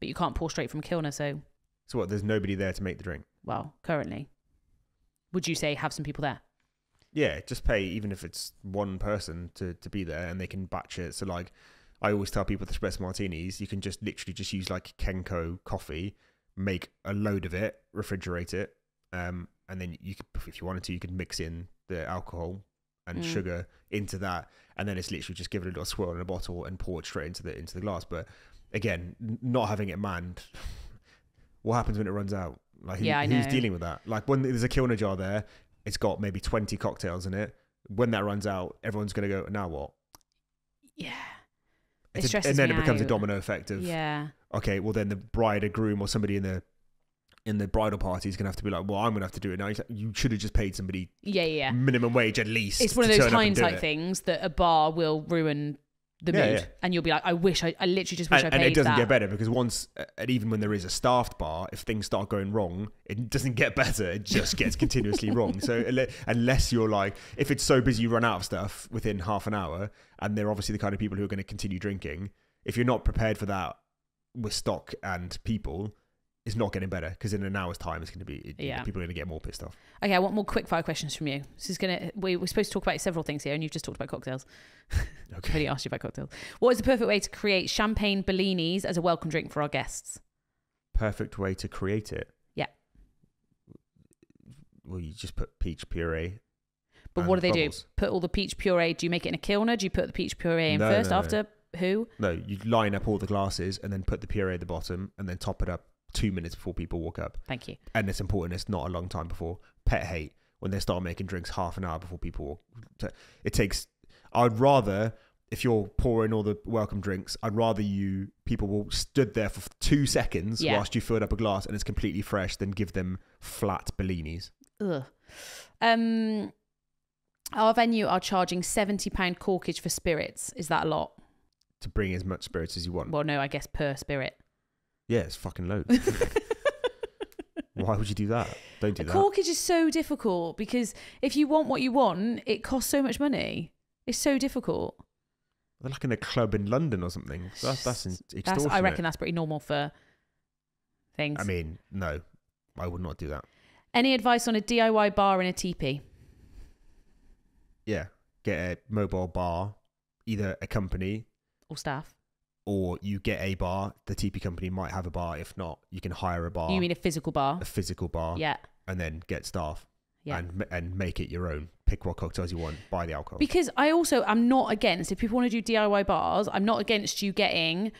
but you can't pour straight from Kilner. So,
So what? There's nobody there to make the drink.
well, currently, would you say have some people there?
Yeah, just pay even if it's one person to, to be there and they can batch it. So like I always tell people with espresso martinis, you can just literally just use like Kenco coffee, make a load of it, refrigerate it, um, and then you could, if you wanted to, you could mix in the alcohol and
Mm.
sugar into that, and then it's literally just give it a little swirl in a bottle and pour it straight into the into the glass. But again, not having it manned, what happens when it runs out? Like, who-
Yeah,
who's
know.
dealing with that? Like when there's a Kilner jar there, it's got maybe 20 cocktails in it. When that runs out, everyone's going to go, now what?
Yeah. It
It's a- and then it becomes a domino effect of,
Yeah.
okay, well then the bride or groom or somebody in the in the bridal party is going to have to be like, well, I'm going to have to do it now. Like, You should have just paid somebody
Yeah. Yeah.
minimum wage at least.
It's one of those hindsight things that a bar will ruin the
Yeah,
mood,
yeah.
and you'll be like, I wish I, I literally just wish
And,
I
and it doesn't
that.
get better because once, uh, and even when there is a staffed bar, if things start going wrong, it doesn't get better. It just gets continuously wrong. So unless you're like, if it's so busy you run out of stuff within half an hour, and they're obviously the kind of people who are going to continue drinking, if you're not prepared for that with stock and people, it's not getting better because in an hour's time, it's going to be
Yeah.
people are going to get more pissed off.
Okay, I want more quick fire questions from you. This is gonna. We, we're supposed to talk about several things here, and you've just talked about cocktails.
Okay.
already asked you about cocktails. What is the perfect way to create champagne Bellinis as a welcome drink for our guests?
Perfect way to create it.
Yeah.
Well, you just put peach puree.
But what do they
bubbles.
do? Put all the peach puree. Do you make it in a kilner? Do you put the peach puree in
No,
first?
no, no.
after who?
No, you line up all the glasses and then put the puree at the bottom and then top it up two minutes before people walk up.
Thank you.
And it's important, it's not a long time before. Pet hate when they start making drinks half an hour before people walk. It takes, I'd rather, if you're pouring all the welcome drinks, I'd rather you, people will stood there for two seconds
Yeah.
whilst you filled up a glass and it's completely fresh than give them flat Bellinis.
Ugh. Um, our venue are charging seventy pound corkage for spirits. Is that a lot?
To bring as much spirits as you want.
Well, no, I guess per spirit.
Yeah, it's fucking loads. Why would you do that? Don't do that.
corkage is so difficult because if you want what you want, it costs so much money. It's so difficult.
They're like in a club in London or something. That's that's in-
That's,
extortionate.
I reckon that's pretty normal for things.
I mean, no, I would not do that.
Any advice on a DIY bar in a teepee?
Yeah, get a mobile bar, either a company
or staff?
Or you get a bar. The TP company might have a bar. If not, you can hire a bar,
You mean a physical bar?
a physical bar,
Yeah.
and then get staff
Yeah.
and and make it your own. Pick what cocktails you want. Buy the alcohol.
Because I also I'm not against if people want to do DIY bars, I'm not against you getting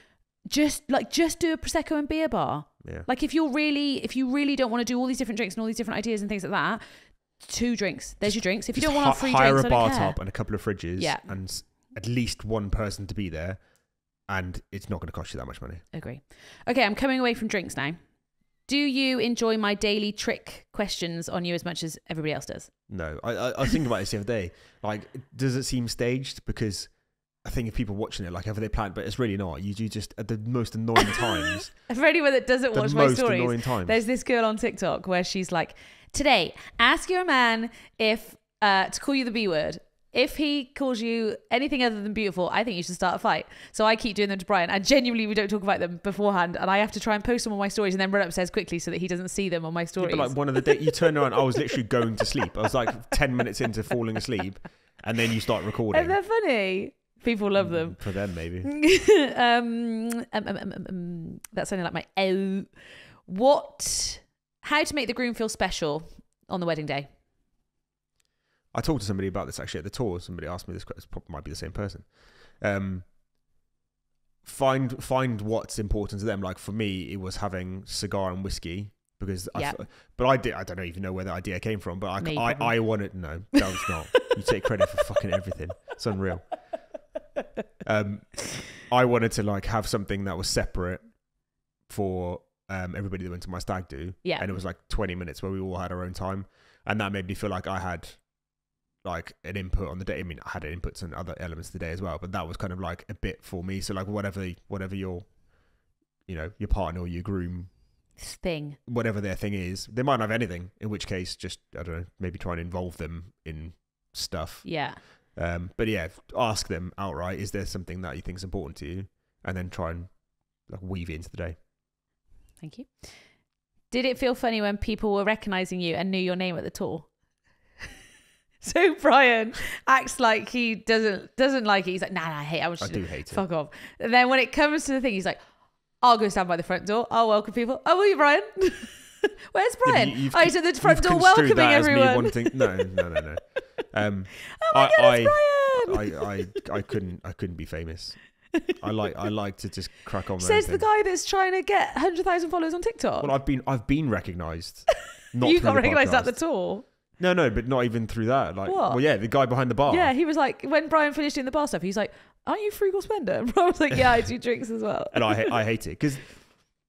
just like just do a prosecco and beer bar.
yeah,
Like if you're really if you really don't want to do all these different drinks and all these different ideas and things like that, two drinks. There's your drinks. If you don't want our free
hire
drinks,
a bar top and a couple of fridges,
Yeah.
and at least one person to be there, and it's not going to cost you that much money.
Agree. Okay, I'm coming away from drinks now. Do you enjoy my daily trick questions on you as much as everybody else does?
No, I, I, I was thinking about this the other day. Like, does it seem staged? Because I think if people watching it, like, have they planned? But it's really not. You do just at the most annoying times.
For anyone that doesn't watch my
most
stories,
annoying times.
There's this girl on TikTok where she's like, "Today, ask your man if uh, to call you the B word. If he calls you anything other than beautiful, I think you should start a fight." So I keep doing them to Brian, and genuinely, we don't talk about them beforehand, and I have to try and post them on my stories and then run upstairs quickly so that he doesn't see them on my
Yeah,
stories.
but like one of the days you turn around, I was literally going to sleep. I was like ten minutes into falling asleep, and then you start recording.
and they're funny. People love them.
for them, maybe.
um, um, um, um, um, um, that sounded like my oh. What? How to make the groom feel special on the wedding day?
I talked to somebody about this actually at the tour. Somebody asked me this question. It might be the same person. Um, find find what's important to them. Like for me, it was having cigar and whiskey because I
Yeah.
th- but I did I don't even know where that idea came from but I I. I wanted no that was not you take credit for fucking everything it's unreal um I wanted to like have something that was separate for um everybody that went to my stag do
Yeah.
and it was like 20 minutes where we all had our own time and that made me feel like I had like an input on the day I mean I had inputs on other elements of the day as well but that was kind of like a bit for me so like whatever whatever your you know your partner or your groom
thing.
whatever their thing is. They might not have anything, in which case, just I don't know, maybe try and involve them in stuff.
Yeah.
Um, but yeah, ask them outright: Is there something that you think is important to you? And then try and like weave it into the day.
Thank you. Did it feel funny when people were recognizing you and knew your name at the tour? so Brian acts like he doesn't doesn't like it. He's like, nah, nah, I hate. it. I, was
I do hate it.
fuck off. And then when it comes to the thing, he's like, I'll go stand by the front door. I'll welcome people. Oh, will you, Brian? Where's Brian?
you-
oh, he's at the front door welcoming
that as me
everyone.
wanting- no, no, no, no. Um,
oh my
I,
god, it's Brian!
I, I, I couldn't, I couldn't be famous. I like, I like to just crack on.
Says the guy that's trying to get 100,000 followers on TikTok.
Well, I've been, I've been recognised. Not
you got recognised at the tour.
No, no, but not even through that. Like,
What?
well, yeah, the guy behind the bar.
Yeah, he was like, when Brian finished doing the bar stuff, he's like, aren't you frugal spender? And Brian was like, yeah, I do drinks as well.
and I, ha- I hate it because,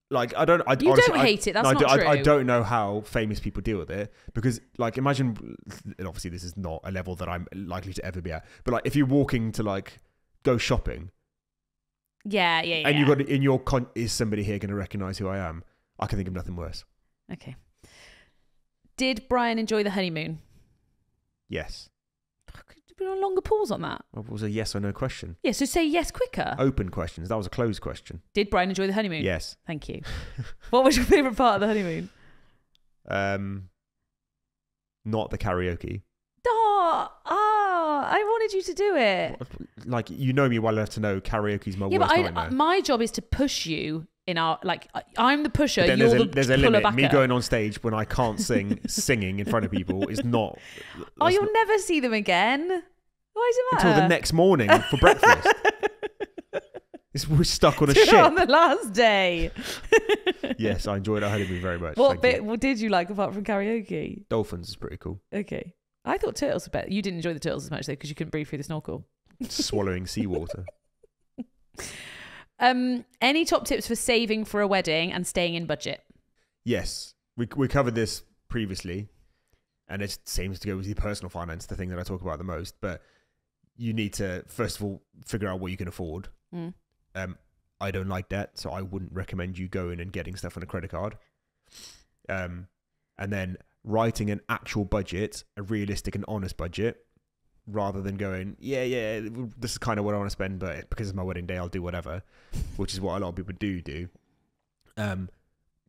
like, I don't. I
You
honestly,
don't
I-
hate it. That's
no, I
not
I,
true.
I don't know how famous people deal with it because, like, imagine. And obviously, this is not a level that I'm likely to ever be at. But like, if you're walking to like go shopping
Yeah, yeah, yeah.
and you got in your con, is somebody here going to recognize who I am? I can think of nothing worse.
Okay. Did Brian enjoy the honeymoon?
Yes.
Put a longer pause on that.
Well, it was a yes or no question.
Yeah, so say yes quicker.
Open questions. That was a closed question.
Did Brian enjoy the honeymoon?
Yes.
Thank you. what was your favourite part of the honeymoon?
Um. Not the karaoke.
Oh, oh, I wanted you to do it.
Like you know me well enough to know karaoke's my
yeah,
worst
but I,
nightmare.
my job is to push you in our like. I'm the pusher. You're
there's a,
the
there's a
puller
limit.
backer.
Me going on stage when I can't sing, singing in front of people is not.
Oh, you'll
not-
never see them again. Why does it matter?
until the next morning for breakfast. It's, we're stuck on a
Do it on the last day.
yes, I enjoyed it. I our honeymoon very much.
What
Thank
bit
you.
what did you like apart from karaoke?
Dolphins is pretty cool.
Okay. I thought turtles were better. You didn't enjoy the turtles as much though because you couldn't breathe through the snorkel.
Swallowing seawater.
Um, any top tips for saving for a wedding and staying in budget?
Yes, we we covered this previously, and it seems to go with your personal finance, the thing that I talk about the most. But you need to first of all figure out what you can afford.
Mm.
Um, I don't like debt, so I wouldn't recommend you going and getting stuff on a credit card. Um, and then writing an actual budget, a realistic and honest budget, rather than going, yeah, yeah, this is kind of what I want to spend, but because it's my wedding day, I'll do whatever, which is what a lot of people do do. Um,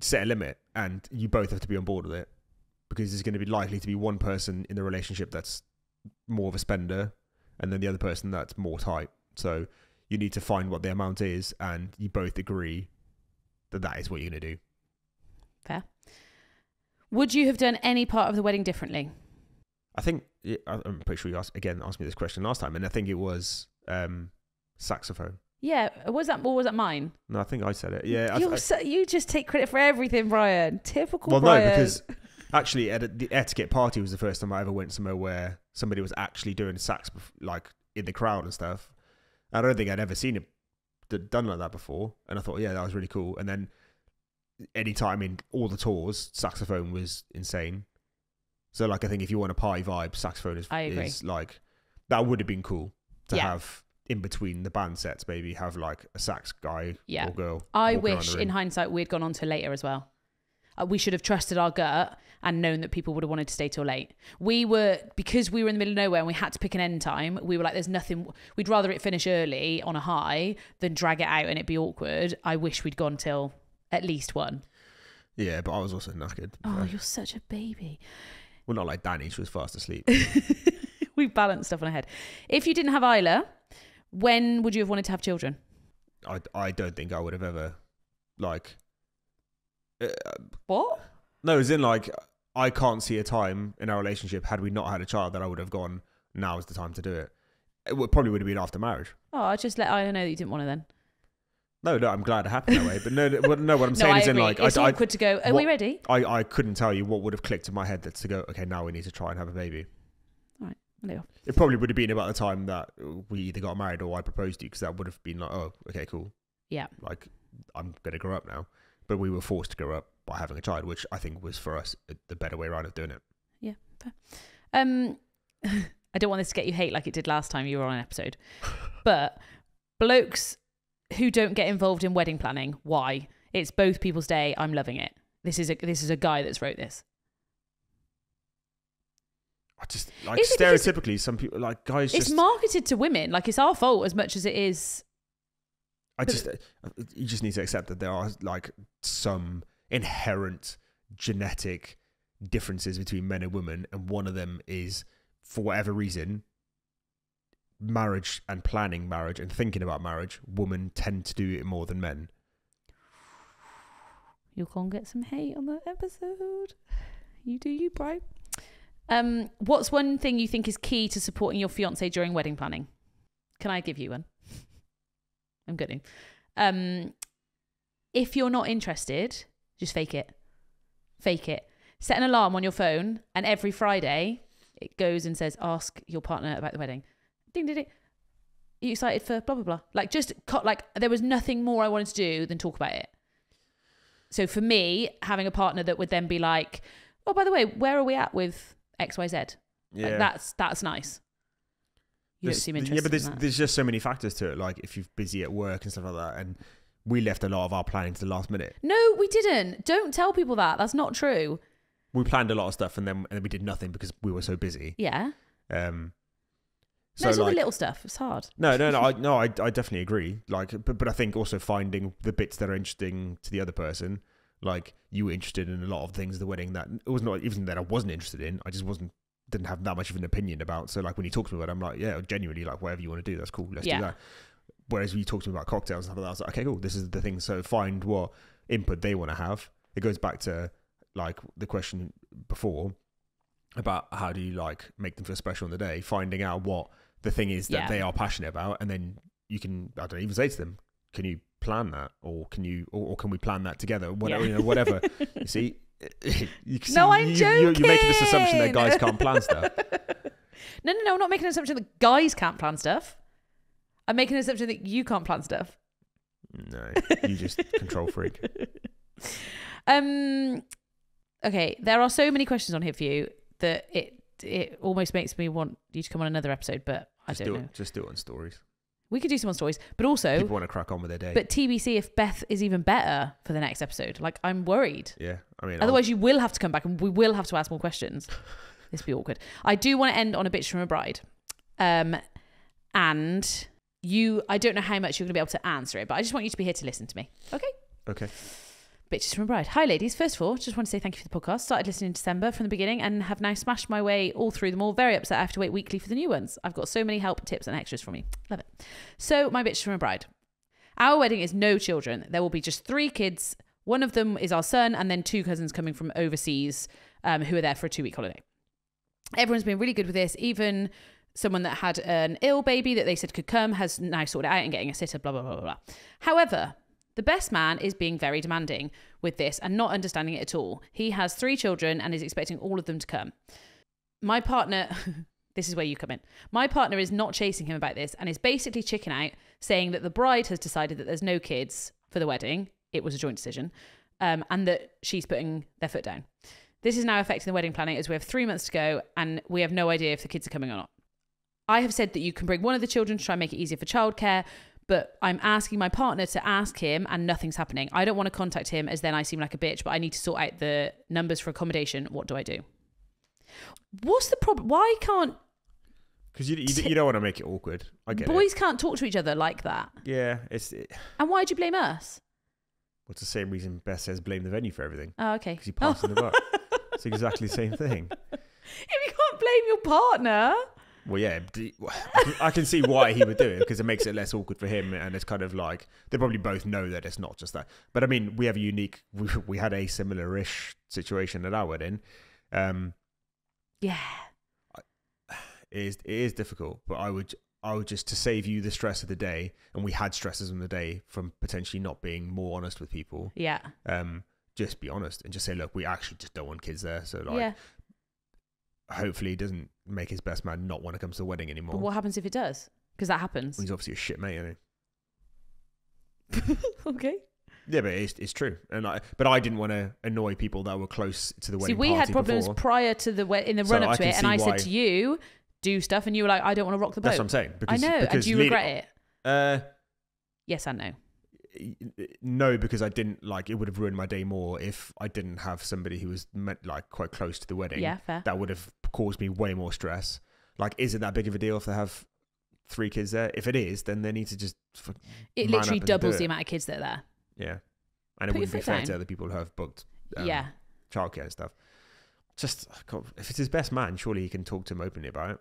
set a limit, and you both have to be on board with it, because there's going to be likely to be one person in the relationship that's more of a spender, and then the other person that's more tight. So you need to find what the amount is, and you both agree that that is what you're going to do.
Fair. Would you have done any part of the wedding differently?
I think I'm pretty sure you asked again asked me this question last time, and I think it was um, saxophone.
Yeah. Was that or was that mine?
No, I think I said it. Yeah, I,
so, you just take credit for everything, Brian. Typical
well,
Brian.
no, because actually, at a, the etiquette party was the first time I ever went somewhere where somebody was actually doing sax, like in the crowd and stuff. I don't think I'd ever seen it done like that before, and I thought, yeah, that was really cool. And then any time in all the tours, saxophone was insane. So, like, I think if you want a party vibe, saxophone is, is like that would have been cool to
Yeah.
have in between the band sets. Maybe have like a sax guy
Yeah.
or girl.
I wish, in hindsight, we'd gone on to later as well. Uh, we should have trusted our gut and known that people would have wanted to stay till late. We were because we were in the middle of nowhere and we had to pick an end time. We were like, "There's nothing." We'd rather it finish early on a high than drag it out and it be awkward. I wish we'd gone till at least one.
Yeah, but I was also knackered.
Oh,
so-
you're such a baby.
Well, not like Danny. She was fast asleep.
we balanced stuff on our head. If you didn't have Isla, when would you have wanted to have children?
I, I don't think I would have ever, like, uh,
What?
no, as in like, I can't see a time in our relationship had we not had a child that I would have gone. Now is the time to do it. It would, probably would have been after marriage.
Oh, I just let Isla know that you didn't want her then.
No, no, I'm glad it happened that way. But no, no, what- no what I'm saying
I
is in like,
it's
I, I,
awkward to go. Are we ready?
I, I couldn't tell you what would have clicked in my head that's to go, okay, now we need to try and have a baby.
No.
It probably would have been about the time that we either got married or I proposed to you because that would have been like, oh, okay, cool.
Yeah.
Like, I'm going to grow up now. But we were forced to grow up by having a child, which I think was for us the better way around of doing it. Yeah. Fair.
Um, I don't want this to get you hate like it did last time you were on an episode, but blokes who don't get involved in wedding planning, why? It's both people's day. I'm loving it. This is a this is a guy that's wrote this.
I just, like,
Is
stereotypically, some people, like, guys
It's
just.
marketed to women. Like it's our fault as much as it is.
I just, uh, you just need to accept that there are, like, some inherent genetic differences between men and women. And one of them is, for whatever reason, marriage and planning marriage and thinking about marriage, women tend to do it more than men.
You're gonna get some hate on that episode. You do you, bro. Um, what's one thing you think is key to supporting your fiance during wedding planning? Can I give you one? I'm good. Um, if you're not interested, just fake it. Fake it. Set an alarm on your phone, and every Friday it goes and says, "Ask your partner about the wedding." Ding ding ding. You excited for blah blah blah? Like just cut. Like there was nothing more I wanted to do than talk about it. So for me, having a partner that would then be like, "Oh, by the way, where are we at with X Y Z?" Like that's that's nice. You
There's-
don't seem interested.
Yeah, but there's there's just so many factors to it. Like if you're busy at work and stuff like that, and we left a lot of our planning to the last minute.
No, we didn't. Don't tell people that. That's not true.
We planned a lot of stuff, and then and then we did nothing because we were so busy.
Yeah.
Um, so
it's all the little stuff. It's hard.
no, no, no, I, no, I, I definitely agree. Like, but but I think also finding the bits that are interesting to the other person. Like you were interested in a lot of things at the wedding that it was not even that I wasn't interested in. I just wasn't didn't have that much of an opinion about. So like when you talk to me about, it, I'm like, yeah, genuinely like whatever you want to do, that's cool. Let's
Yeah.
do that. Whereas when you talk to me about cocktails and stuff like that, I was like, okay, cool, this is the thing. So find what input they want to have. It goes back to like the question before about how do you like make them feel special on the day, finding out what the thing is that
Yeah.
they are passionate about, and then you can I don't even say to them, can you plan that, or can you, or, or can we plan that together, whatever,
Yeah.
you know, whatever. you see, you can
No,
see-
I'm
you,
joking.
You, you're making this assumption that guys can't plan stuff.
No, no, no. I'm not making an assumption that guys can't plan stuff. I'm making an assumption that you can't plan stuff.
No, you just control freak.
Um. Okay, there are so many questions on here for you that it it almost makes me want you to come on another episode, but I
Just
don't
do
know.
Just do it on stories.
We could do some on stories, but also,
People want to crack on with their day.
but TBC if Beth is even better for the next episode. Like I'm worried.
yeah, I mean, I'll-
Otherwise, you will have to come back and we will have to ask more questions. this be awkward. I do want to end on a bitch from a bride. Um, and you, I don't know how much you're going to be able to answer it, but I just want you to be here to listen to me. Okay?
okay.
Bitches from a bride. Hi, ladies. First of all, just want to say thank you for the podcast. Started listening in December from the beginning and have now smashed my way all through them all. Very upset I have to wait weekly for the new ones. I've got so many help, tips, and extras from you. Love it. So, my Bitches from a bride. Our wedding is no children. There will be just three kids. One of them is our son, and then two cousins coming from overseas um, who are there for a two week holiday. Everyone's been really good with this. Even someone that had an ill baby that they said could come has now sorted out and getting a sitter, blah, blah, blah, blah, blah. However, the best man is being very demanding with this and not understanding it at all. He has three children and is expecting all of them to come. My partner, this is where you come in. My partner is not chasing him about this and is basically chicken out, saying that the bride has decided that there's no kids for the wedding. It was a joint decision, um, and that she's putting their foot down. This is now affecting the wedding planning as we have three months to go and we have no idea if the kids are coming or not. I have said that you can bring one of the children to try and make it easier for childcare, but I'm asking my partner to ask him and nothing's happening. I don't want to contact him as then I seem like a bitch, but I need to sort out the numbers for accommodation. What do I do? What's the problem? Why can't
Because you, you, you don't want to make it awkward. I get
boys can't talk to each other like that?
Yeah, it's it,
And why'd you blame us?
what's the same reason Beth says blame the venue for everything
Oh, okay.
because you pass in the buck. It's exactly the same thing.
If you can't blame your partner.
Well, yeah, d- I can- I can see why he would do it because it makes it less awkward for him, and it's kind of like they probably both know that it's not just that. But I mean, we have a unique. We, we had a similar-ish situation at our wedding. Um,
Yeah.
it is it is difficult, but I would I would just to save you the stress of the day, and we had stresses on the day from potentially not being more honest with people.
Yeah.
Um, just be honest and just say, look, we actually just don't want kids there. So like,
yeah.
Hopefully, he doesn't make his best man not want to come to the wedding anymore.
But what happens if it does? Because that happens.
He's obviously a shit mate. Isn't he? okay. Yeah, but it's, it's true. And I, but I didn't want to annoy people that were close to the wedding.
See,
wedding
we had problems
before.
prior to the we- in the
So
run up to it, and I said to you, "Do stuff," and you were like, "I don't want to rock the boat."
That's what I'm saying.
I
Because,
know. And do you regret it?
Uh,
Yes I no.
No, because I didn't like it. Would have ruined my day more if I didn't have somebody who was met, like quite close to the wedding.
Yeah, fair.
that would have caused me way more stress. Like, is it that big of a deal if they have three kids there? If it is, then they need to just
It literally doubles
do
the amount of kids that are there.
yeah, and it
Put your
wouldn't be fair
down.
to other people who have booked um,
yeah.
childcare and stuff. Just God, if it's his best man, surely he can talk to him openly about it.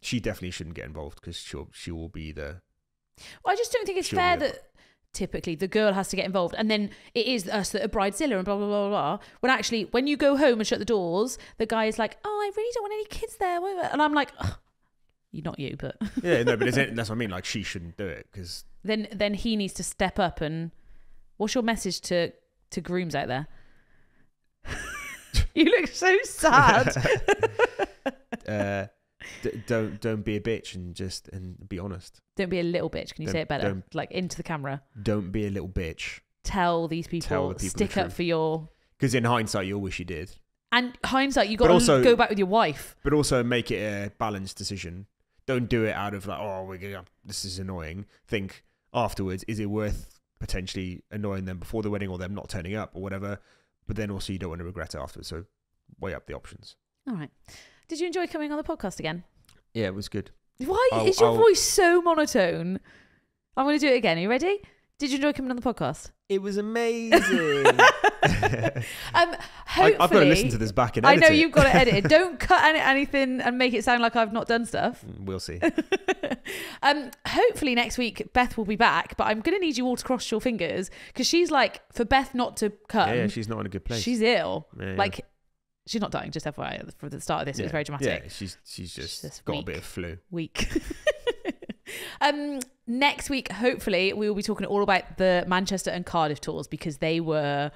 She definitely shouldn't get involved because she'll she will be the
Well, I just don't think it's
She'll
fair that typically the girl has to get involved, and then it is us that are bridezilla and blah blah blah blah. When actually, when you go home and shut the doors, the guy is like, "Oh, I really don't want any kids there," wait, wait," and I'm like, "Ugh, "You not you, but."
yeah no, but that's what I mean. Like she shouldn't do it because
then then he needs to step up and what's your message to to grooms out there you look so sad
uh, d- don't don't be a bitch and just and be honest.
don't be a little bitch can you say
Don't-
it better like into the camera
Don't be a little bitch.
tell these people,
Tell the people the
stick up for your
Because in hindsight, you'll wish you did.
and hindsight you got to
also-
go back with your wife
but also make it a balanced decision. Don't do it out of like, oh, we're gonna, this is annoying. Think afterwards, is it worth potentially annoying them before the wedding or them not turning up or whatever? But then also, you don't want to regret it afterwards. So weigh up the options.
all right did you enjoy coming on the podcast again
Yeah, it was good.
why
I'll-
is your
I'll-
voice so monotone i'm going to do it again are you ready did you enjoy coming on the podcast
It was amazing.
um
I,
hopefully
I've got to listen to this back and
I
edit
know
it.
you've got to edit it. Don't cut any, anything and make it sound like I've not done stuff.
Mm, We'll see.
um, hopefully next week Beth will be back, but I'm going to need you all to cross your fingers because she's like for Beth not to come.
yeah, yeah, she's not in a good place.
she's ill.
Yeah, yeah.
Like she's not dying. Just FYI, from the start of this, it was very dramatic.
Yeah, she's she's just,
just
got
weak.
a bit of flu.
Week. um, next week, hopefully, we will be talking all about the Manchester and Cardiff tours because they were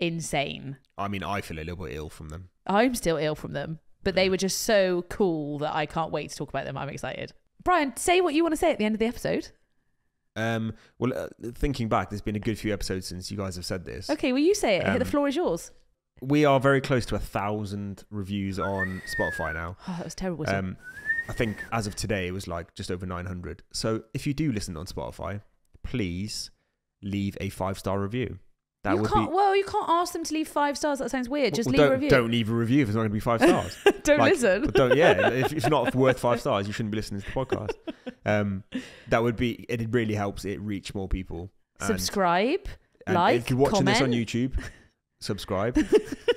insane.
I mean, I feel a little bit ill from them.
I'm still ill from them, but they were just so cool that I can't wait to talk about them. I'm excited. Brian, say what you want to say at the end of the episode.
Um, well, uh, thinking back, there's been a good few episodes since you guys have said this.
Okay, well, you say it. the
Um,
floor is yours.
We are very close to a thousand reviews on Spotify now.
Oh, that was terrible.
Um, I think as of today, it was like just over 900. So if you do listen on Spotify, please leave a five star review. That
you
would
can't.
be.
Well, you can't ask them to leave five stars. That sounds weird. Just
well,
leave
don't,
a review.
Don't leave a review if it's not going to be five stars.
Don't
like,
listen.
Don't, yeah, if it's not worth five stars, you shouldn't be listening to the podcast. Um, that would be. It really helps it reach more people. And-
Subscribe.
and
like,
if you're watching this on. YouTube, subscribe,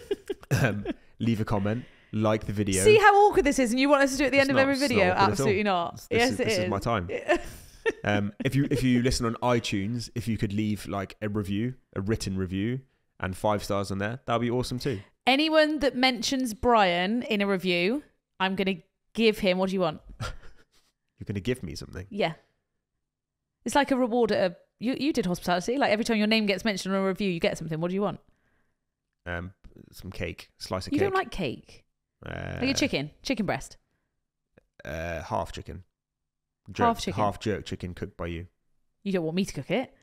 um, leave a comment, like the video.
See how awkward this is, and you want us to do it at the
It's
end
not-
of every video?
awkward at all.
Absolutely not.
This
yes,
is,
it
this is. my time. Um, if you if you listen on iTunes, if you could leave like a review, a written review, and five stars on there, that'd be awesome too.
Anyone that mentions Brian in a review, I'm going to give him. What do you want?
You're going to give me something.
Yeah. It's like a reward at a. You, you did hospitality. Like every time your name gets mentioned in a review, you get something. What do you want?
Um, some cake, slice of cake.
You
cake.
don't like cake.
uh,
Like a chicken, chicken breast.
Uh, half chicken.
Half
Jerk-
chicken.
Half jerk chicken cooked by you.
You don't want me to cook it.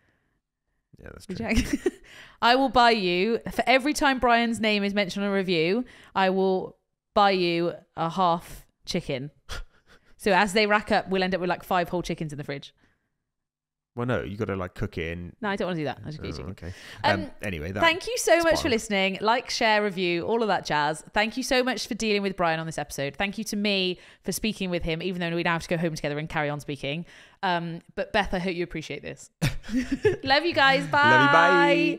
Yeah, that's true.
I will buy you for every time Brian's name is mentioned in a review. I will buy you a half chicken. so as they rack up, we'll end up with like five whole chickens in the fridge.
Well, no, you got to like cook it in.
No, I don't want to do that. I just
Oh, okay.
Um,
Um, anyway, that,
Thank you so much for listening. Like, share, review, all of that jazz. Thank you so much for dealing with Brian on this episode. Thank you to me for speaking with him, even though we now have to go home together and carry on speaking. Um, but Beth, I hope you appreciate this. Love you guys. Bye.
Love you, bye.